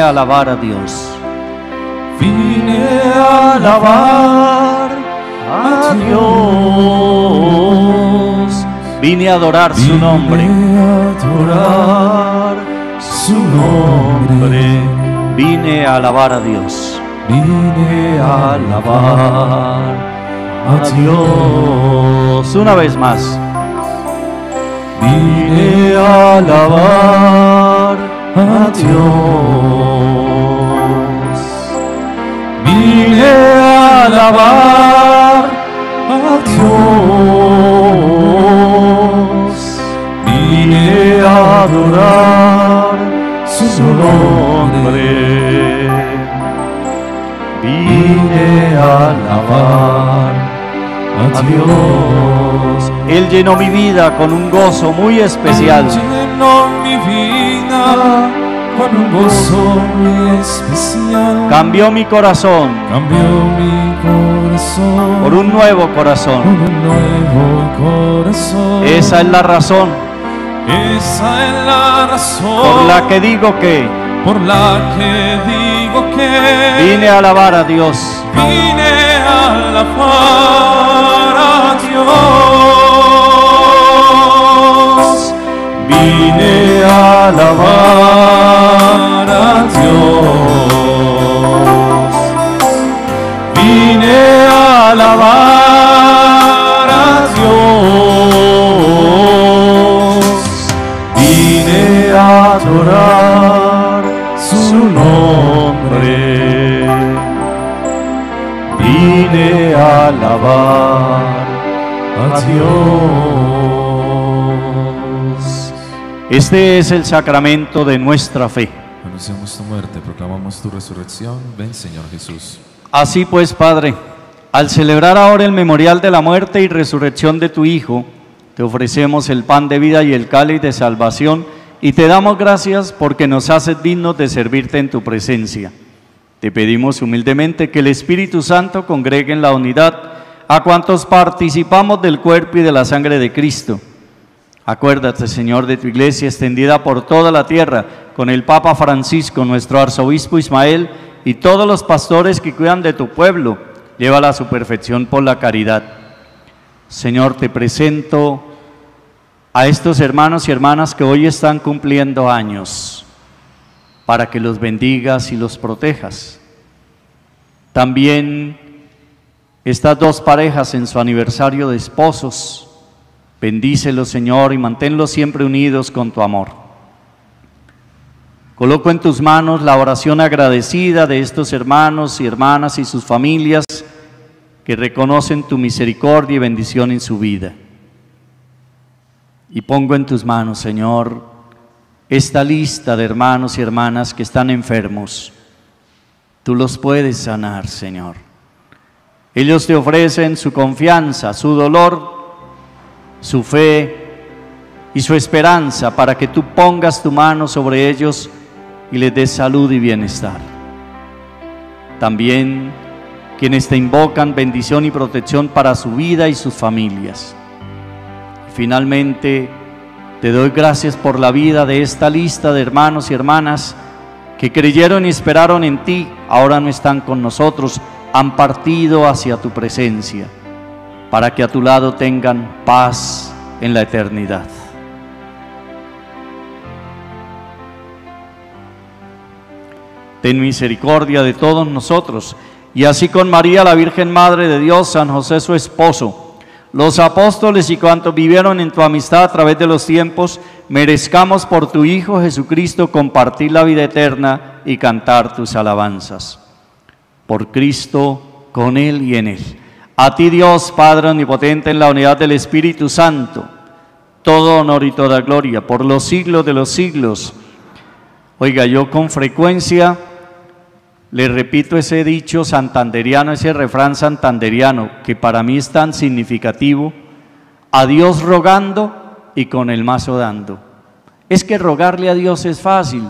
Vine a alabar a Dios. Vine a alabar a Dios. Vine a adorar su nombre. Vine a adorar su nombre. Vine a alabar a Dios. Vine a alabar a Dios. Una vez más. Vine a alabar a Dios. Alabar a Dios. Vine a adorar su nombre. Vine a alabar a Dios. Él llenó mi vida con un gozo muy especial. Llenó mi vida con un gozo muy especial. Cambió mi corazón Cambió mi corazón por un nuevo corazón. un nuevo corazón. Esa es la razón Esa es la razón por la que digo que por la que digo que vine a alabar a Dios. vine a alabar a Dios. Vine a alabar a Dios. Vine a alabar a Dios. Vine a adorar su nombre. Vine a alabar a Dios. Este es el sacramento de nuestra fe. Anunciamos tu muerte, proclamamos tu resurrección. Ven, Señor Jesús. Así pues, Padre, al celebrar ahora el memorial de la muerte y resurrección de tu Hijo, te ofrecemos el pan de vida y el cáliz de salvación y te damos gracias porque nos haces dignos de servirte en tu presencia. Te pedimos humildemente que el Espíritu Santo congregue en la unidad a cuantos participamos del cuerpo y de la sangre de Cristo. Acuérdate, Señor, de tu iglesia extendida por toda la tierra, con el Papa Francisco, nuestro arzobispo Ismael, y todos los pastores que cuidan de tu pueblo. Llévala a su perfección por la caridad. Señor, te presento a estos hermanos y hermanas que hoy están cumpliendo años, para que los bendigas y los protejas. También estas dos parejas en su aniversario de esposos, bendícelos, Señor, y manténlos siempre unidos con tu amor. Coloco en tus manos la oración agradecida de estos hermanos y hermanas y sus familias que reconocen tu misericordia y bendición en su vida. Y pongo en tus manos, Señor, esta lista de hermanos y hermanas que están enfermos. Tú los puedes sanar, Señor. Ellos te ofrecen su confianza, su dolor, su fe y su esperanza para que tú pongas tu mano sobre ellos y les des salud y bienestar. También quienes te invocan bendición y protección para su vida y sus familias. Finalmente, te doy gracias por la vida de esta lista de hermanos y hermanas que creyeron y esperaron en ti, ahora no están con nosotros, han partido hacia tu presencia, para que a tu lado tengan paz en la eternidad. Ten misericordia de todos nosotros, y así con María, la Virgen Madre de Dios, San José su esposo, los apóstoles y cuantos vivieron en tu amistad a través de los tiempos, merezcamos por tu Hijo Jesucristo compartir la vida eterna y cantar tus alabanzas. Por Cristo, con Él y en Él. A ti Dios, Padre Omnipotente, en la unidad del Espíritu Santo, todo honor y toda gloria por los siglos de los siglos. Oiga, yo con frecuencia le repito ese dicho santanderiano, ese refrán santanderiano, que para mí es tan significativo, a Dios rogando y con el mazo dando. Es que rogarle a Dios es fácil,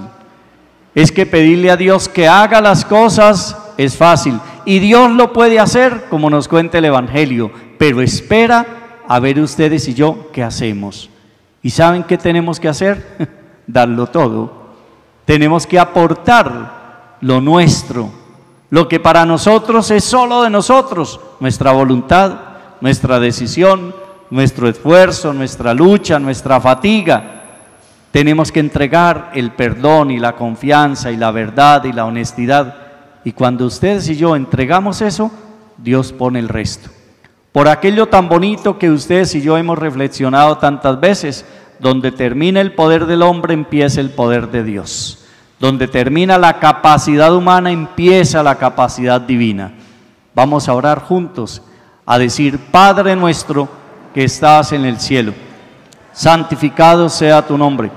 es que pedirle a Dios que haga las cosas es fácil, y Dios lo puede hacer, como nos cuenta el Evangelio, pero espera a ver ustedes y yo qué hacemos. ¿Y saben qué tenemos que hacer? Darlo todo. Tenemos que aportar lo nuestro, lo que para nosotros es solo de nosotros, nuestra voluntad, nuestra decisión, nuestro esfuerzo, nuestra lucha, nuestra fatiga. Tenemos que entregar el perdón y la confianza y la verdad y la honestidad. Y cuando ustedes y yo entregamos eso, Dios pone el resto. Por aquello tan bonito que ustedes y yo hemos reflexionado tantas veces, donde termina el poder del hombre, empieza el poder de Dios. Donde termina la capacidad humana, empieza la capacidad divina. Vamos a orar juntos, a decir, Padre nuestro que estás en el cielo, santificado sea tu nombre.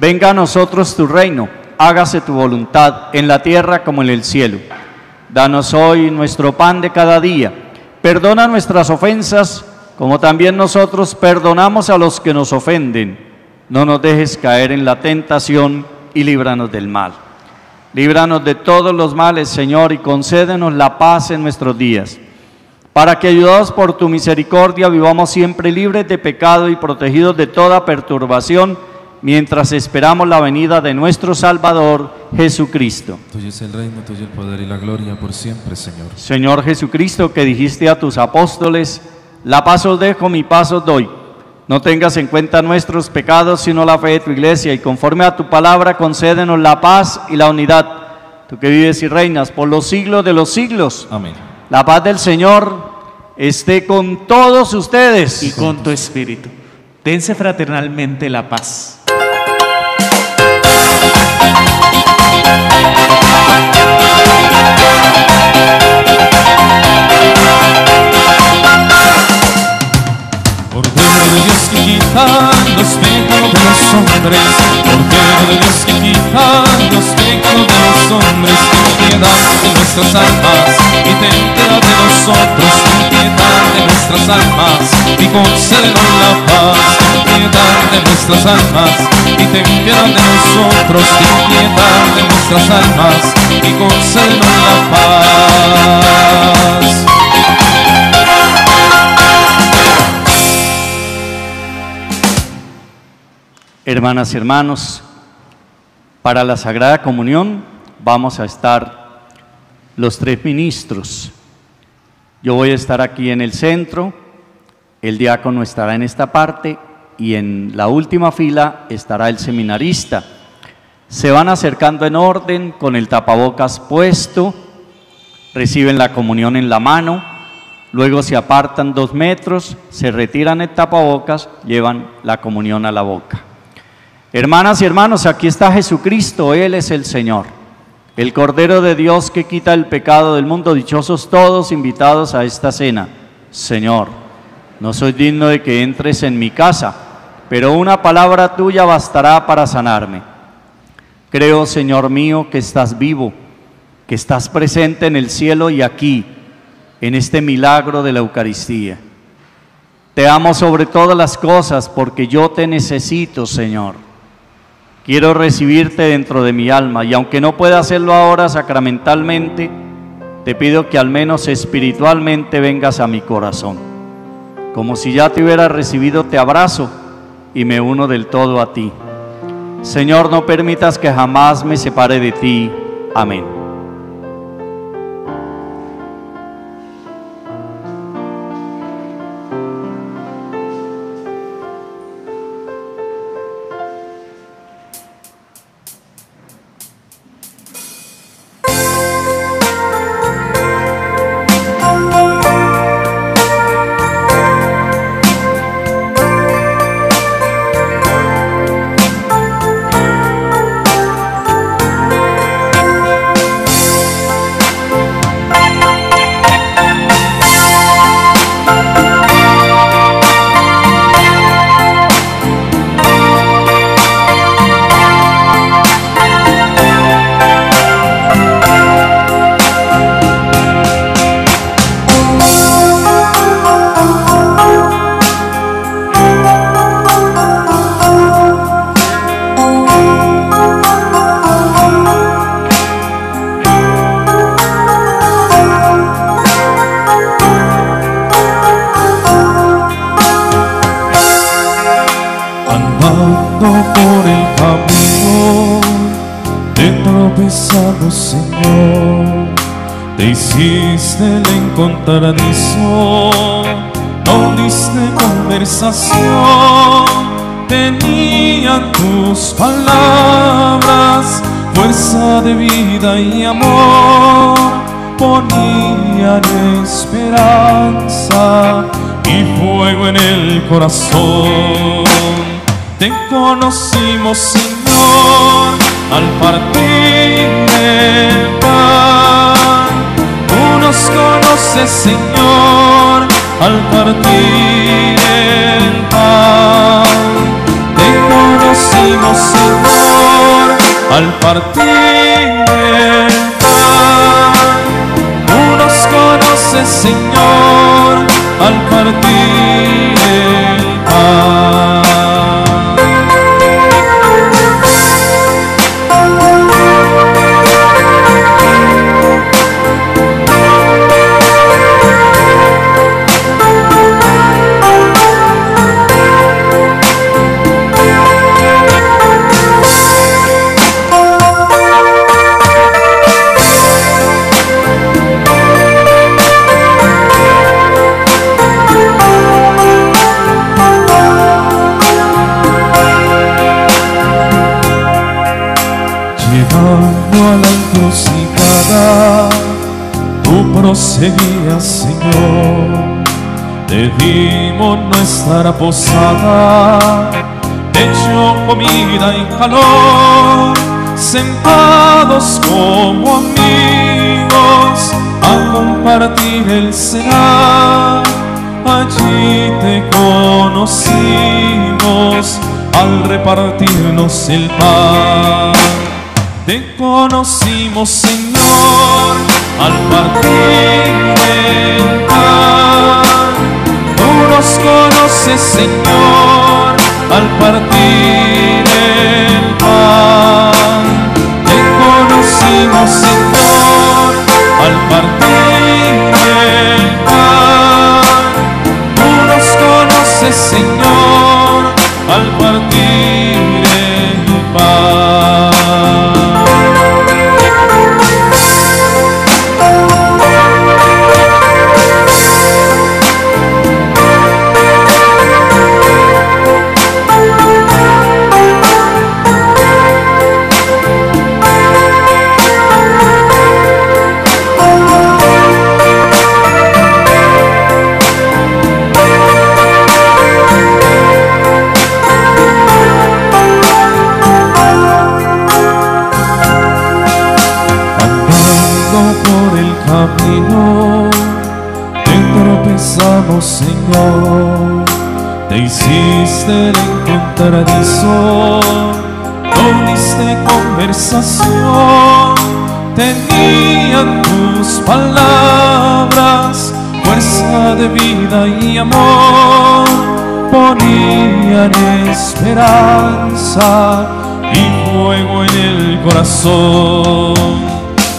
Venga a nosotros tu reino, hágase tu voluntad en la tierra como en el cielo. Danos hoy nuestro pan de cada día. Perdona nuestras ofensas, como también nosotros perdonamos a los que nos ofenden. No nos dejes caer en la tentación y líbranos del mal. Líbranos de todos los males, Señor, y concédenos la paz en nuestros días, para que, ayudados por tu misericordia, vivamos siempre libres de pecado y protegidos de toda perturbación, mientras esperamos la venida de nuestro Salvador, Jesucristo. Tuyo es el reino, tuyo el poder y la gloria por siempre, Señor. Señor Jesucristo, que dijiste a tus apóstoles, la paz os dejo, mi paz os doy. No tengas en cuenta nuestros pecados, sino la fe de tu iglesia, y conforme a tu palabra concédenos la paz y la unidad. Tú que vives y reinas por los siglos de los siglos. Amén. La paz del Señor esté con todos ustedes. y con tu espíritu. Dense fraternalmente la paz. Dios que quita los pecados de los hombres, Cordero de Dios que quita los pecados de los hombres, ten piedad de nuestras almas y ten piedad de nosotros, ten piedad de nuestras almas y concédenos la paz, ten piedad de nuestras almas y ten piedad de nosotros, ten piedad de nuestras almas y concédenos la paz. Hermanas y hermanos, para la Sagrada Comunión vamos a estar los tres ministros. Yo voy a estar aquí en el centro, el diácono estará en esta parte y en la última fila estará el seminarista. Se van acercando en orden con el tapabocas puesto, reciben la comunión en la mano, luego se apartan dos metros, se retiran el tapabocas, llevan la comunión a la boca. Hermanas y hermanos, aquí está Jesucristo, Él es el Señor, el Cordero de Dios que quita el pecado del mundo, dichosos todos invitados a esta cena. Señor, no soy digno de que entres en mi casa, pero una palabra tuya bastará para sanarme. Creo, Señor mío, que estás vivo, que estás presente en el cielo y aquí, en este milagro de la Eucaristía. Te amo sobre todas las cosas porque yo te necesito, Señor. Quiero recibirte dentro de mi alma y aunque no pueda hacerlo ahora sacramentalmente, te pido que al menos espiritualmente vengas a mi corazón. Como si ya te hubiera recibido, te abrazo y me uno del todo a ti. Señor, no permitas que jamás me separe de ti. Amén. Esperanza y fuego en el corazón. Te conocimos, Señor, al partir el pan. Tú nos conoces, Señor, al partir el pan. Te conocimos, Señor, al partir Señor, al partir la encrucijada, tú proseguías, Señor. Te dimos nuestra posada, techo, comida y calor, sentados como amigos a compartir el cenar. Allí te conocimos al repartirnos el pan. Te conocimos, Señor, al partir el pan. Tú nos conoces, Señor, al partir el pan. Te conocimos, Señor, al partir Señor. Te hiciste el encontradizo, no diste conversación. Tenían tus palabras, fuerza de vida y amor, ponían esperanza y fuego en el corazón.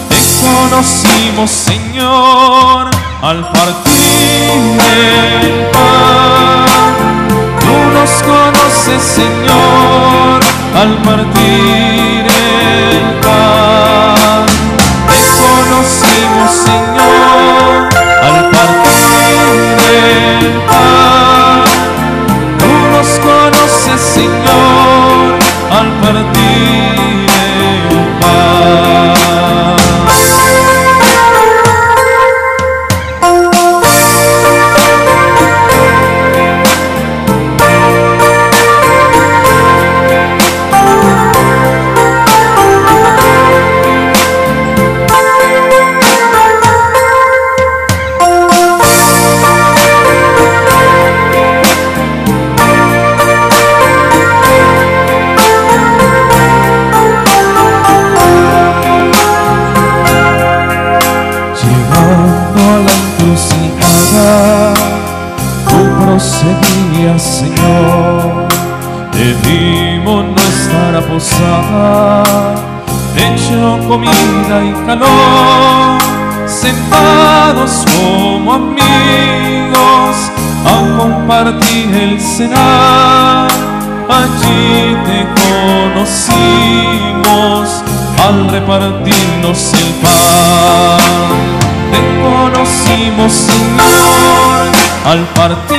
Te conocimos, Señor, al partir el pan. Tú nos conoces, Señor, al partir el pan. Te conocimos, Señor, al partir el pan. Tú nos conoces, Señor, al partir comida y calor, sentados como amigos a compartir el cenar. Allí te conocimos al repartirnos el pan. Te conocimos, Señor, al partir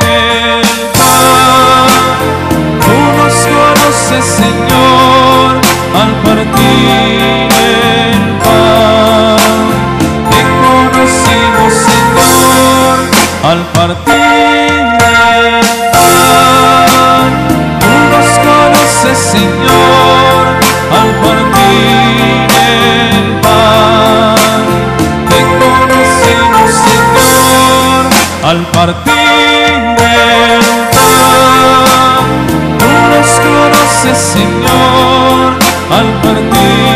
el pan. Tú nos conoces, Señor, al partir el pan. Te conocimos, Señor, al partir el pan. Tú nos conoces, Señor, al partir el pan. Te conocimos, Señor, al partir el pan. Tú nos conoces, Señor, al partir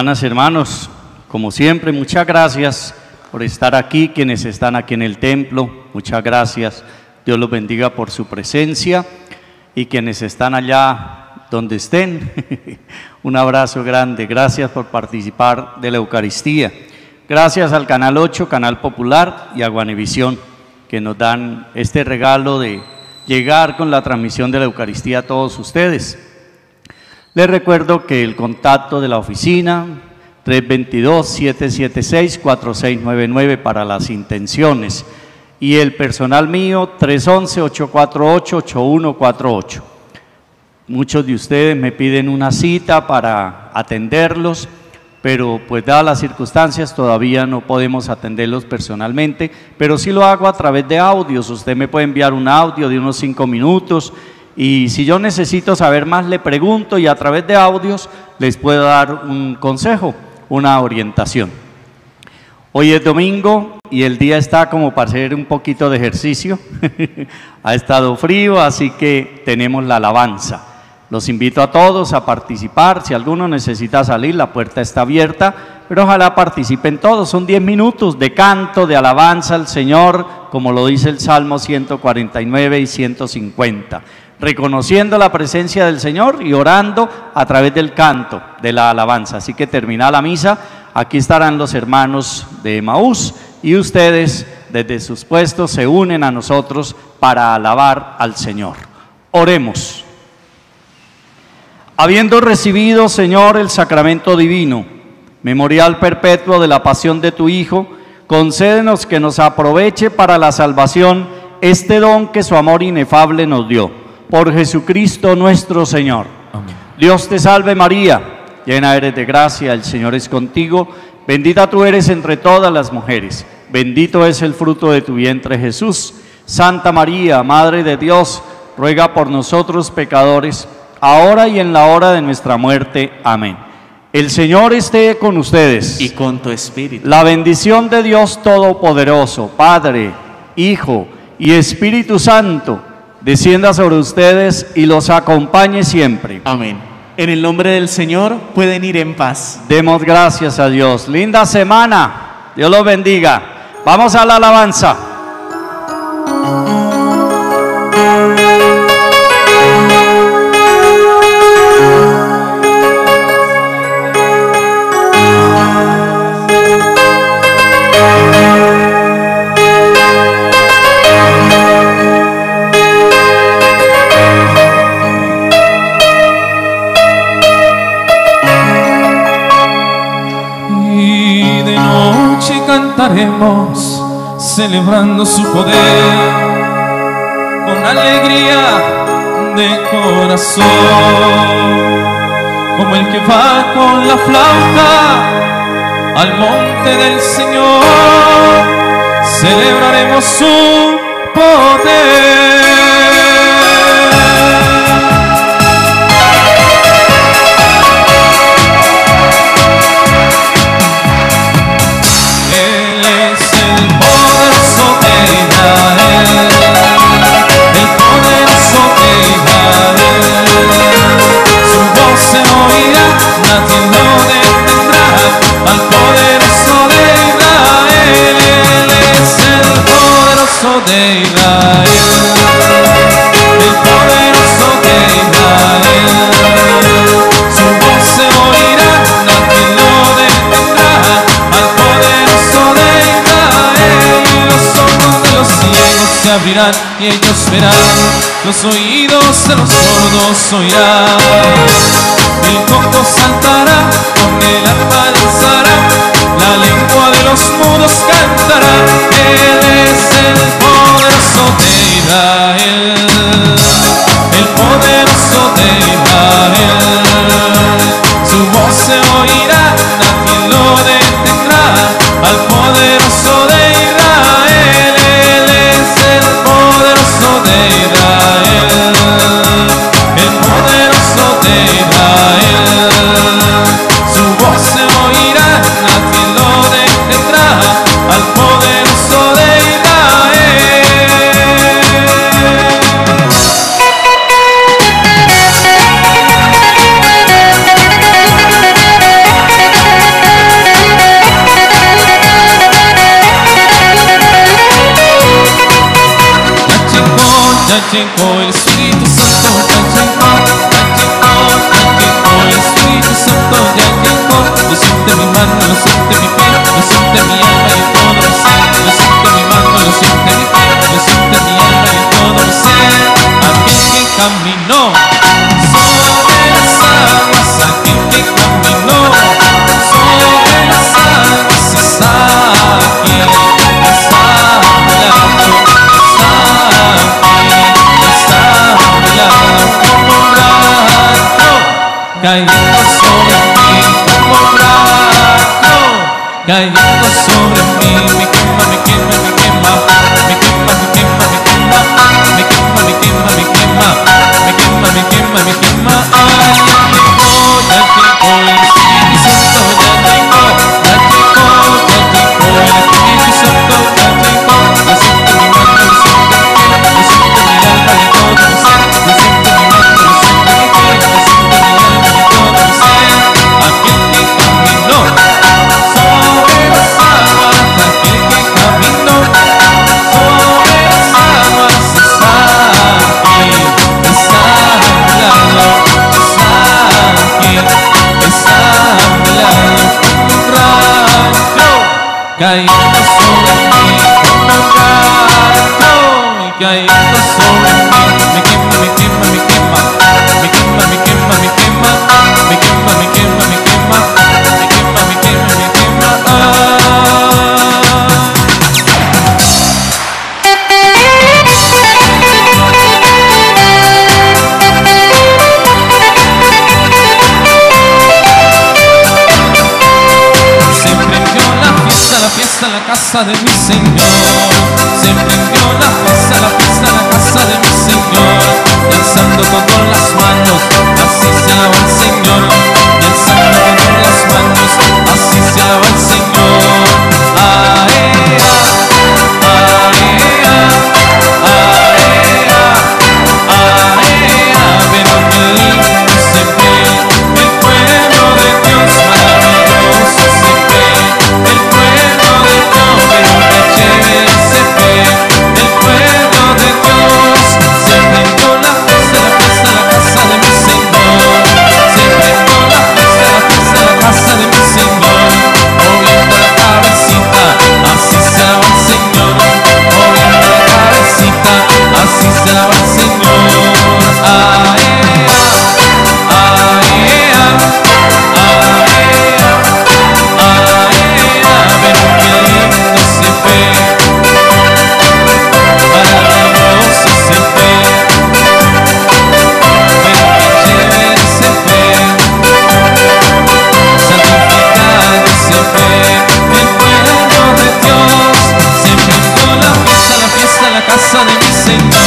Hermanas, hermanos, como siempre, muchas gracias por estar aquí, quienes están aquí en el templo, muchas gracias. Dios los bendiga por su presencia y quienes están allá donde estén, un abrazo grande. Gracias por participar de la Eucaristía. Gracias al Canal 8, Canal Popular y a Guanevisión, que nos dan este regalo de llegar con la transmisión de la Eucaristía a todos ustedes. Les recuerdo que el contacto de la oficina 322-776-4699 para las intenciones y el personal mío 311-848-8148. Muchos de ustedes me piden una cita para atenderlos, pero pues dadas las circunstancias todavía no podemos atenderlos personalmente, pero sí lo hago a través de audios. Usted me puede enviar un audio de unos cinco minutos y si yo necesito saber más, le pregunto y a través de audios les puedo dar un consejo, una orientación. Hoy es domingo y el día está como para hacer un poquito de ejercicio. ha estado frío, así que tenemos la alabanza. Los invito a todos a participar. Si alguno necesita salir, la puerta está abierta, pero ojalá participen todos. Son 10 minutos de canto, de alabanza al Señor, como lo dice el Salmo 149 y 150 reconociendo la presencia del Señor y orando a través del canto, de la alabanza. Así que termina la misa, aquí estarán los hermanos de Maús y ustedes desde sus puestos se unen a nosotros para alabar al Señor. Oremos. Habiendo recibido, Señor, el sacramento divino, memorial perpetuo de la pasión de tu Hijo, concédenos que nos aproveche para la salvación este don que su amor inefable nos dio. Por Jesucristo nuestro Señor. Amén. Dios te salve María, llena eres de gracia, el Señor es contigo, bendita tú eres entre todas las mujeres, bendito es el fruto de tu vientre Jesús. Santa María, Madre de Dios, ruega por nosotros pecadores, ahora y en la hora de nuestra muerte. Amén. El Señor esté con ustedes. Y con tu espíritu. La bendición de Dios Todopoderoso, Padre, Hijo y Espíritu Santo, descienda sobre ustedes y los acompañe siempre. Amén. En el nombre del Señor pueden ir en paz. Demos gracias a Dios. Linda semana. Dios los bendiga. Vamos a la alabanza. Celebrando su poder, con alegría de corazón, como el que va con la flauta al monte del Señor, celebraremos su poder. Poderoso de Israel, el poderoso de Israel. Su voz se oirá, nadie lo detendrá, al poderoso de Israel. Los ojos de los ciegos se abrirán y ellos verán, los oídos de los sordos oirán. El coco saltará, con el arpa lanzará, la lengua de los mudos cantará. Él es el poderoso de Israel, el poderoso de Israel. Su voz se oirá, nadie lo detendrá, al poderoso de Israel. Él es el poderoso de Israel, el poderoso de Israel. Llegó, el Espíritu Santo, ya llegó, ya llegó, ya llegó Espíritu Santo, ya llegó. Lo siente mi mano, lo siente mi pie, lo siente mi alma y todo mi ser. Lo siente mi mano, lo siente mi pie, lo siente mi alma y todo mi ser. Aquel que caminó cayendo sobre mí como rayo cayendo sobre mí me quema, me quema, me quema, me quema, me quema, me quema, me quema, me quema, me quema, me quema, me quema, me quema, ay, ya cây nó xuống đi nắng ra thôi cây suddenly sing. sentado.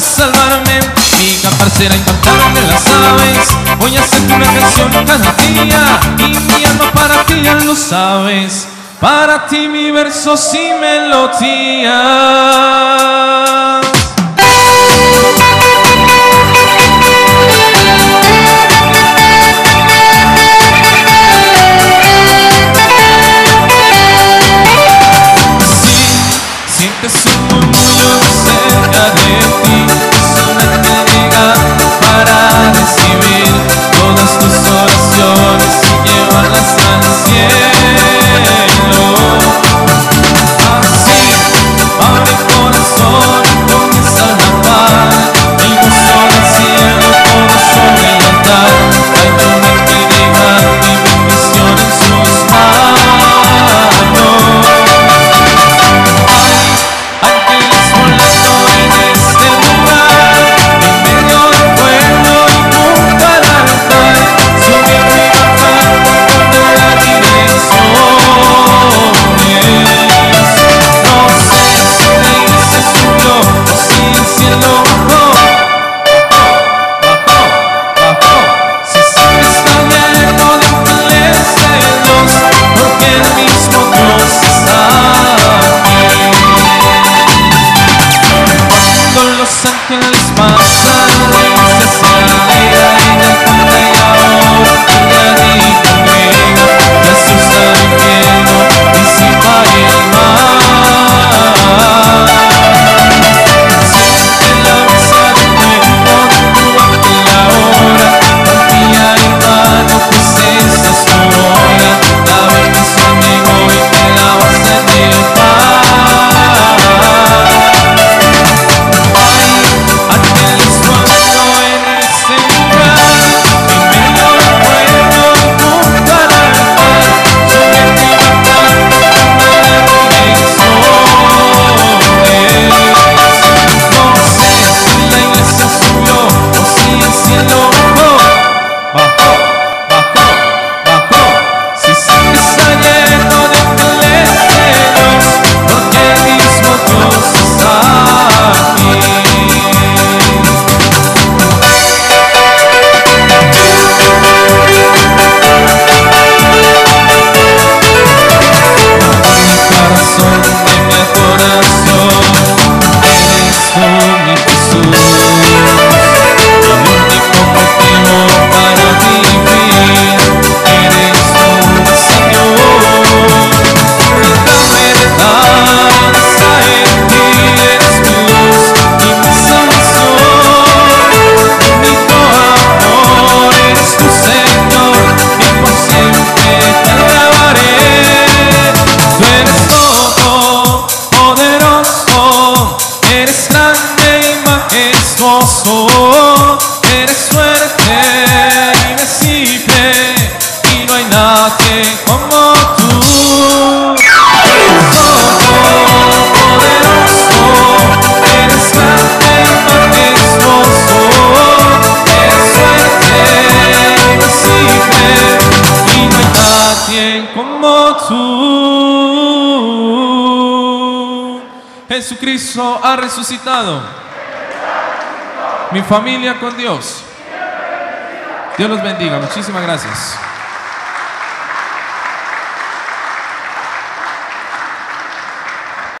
salvarme. Mi parcera encantarme las aves. Voy a hacer una canción cada día Y mi alma para ti ya lo sabes. Para ti mi verso y melodía. resucitado. Mi familia con Dios. Dios los bendiga. Muchísimas gracias.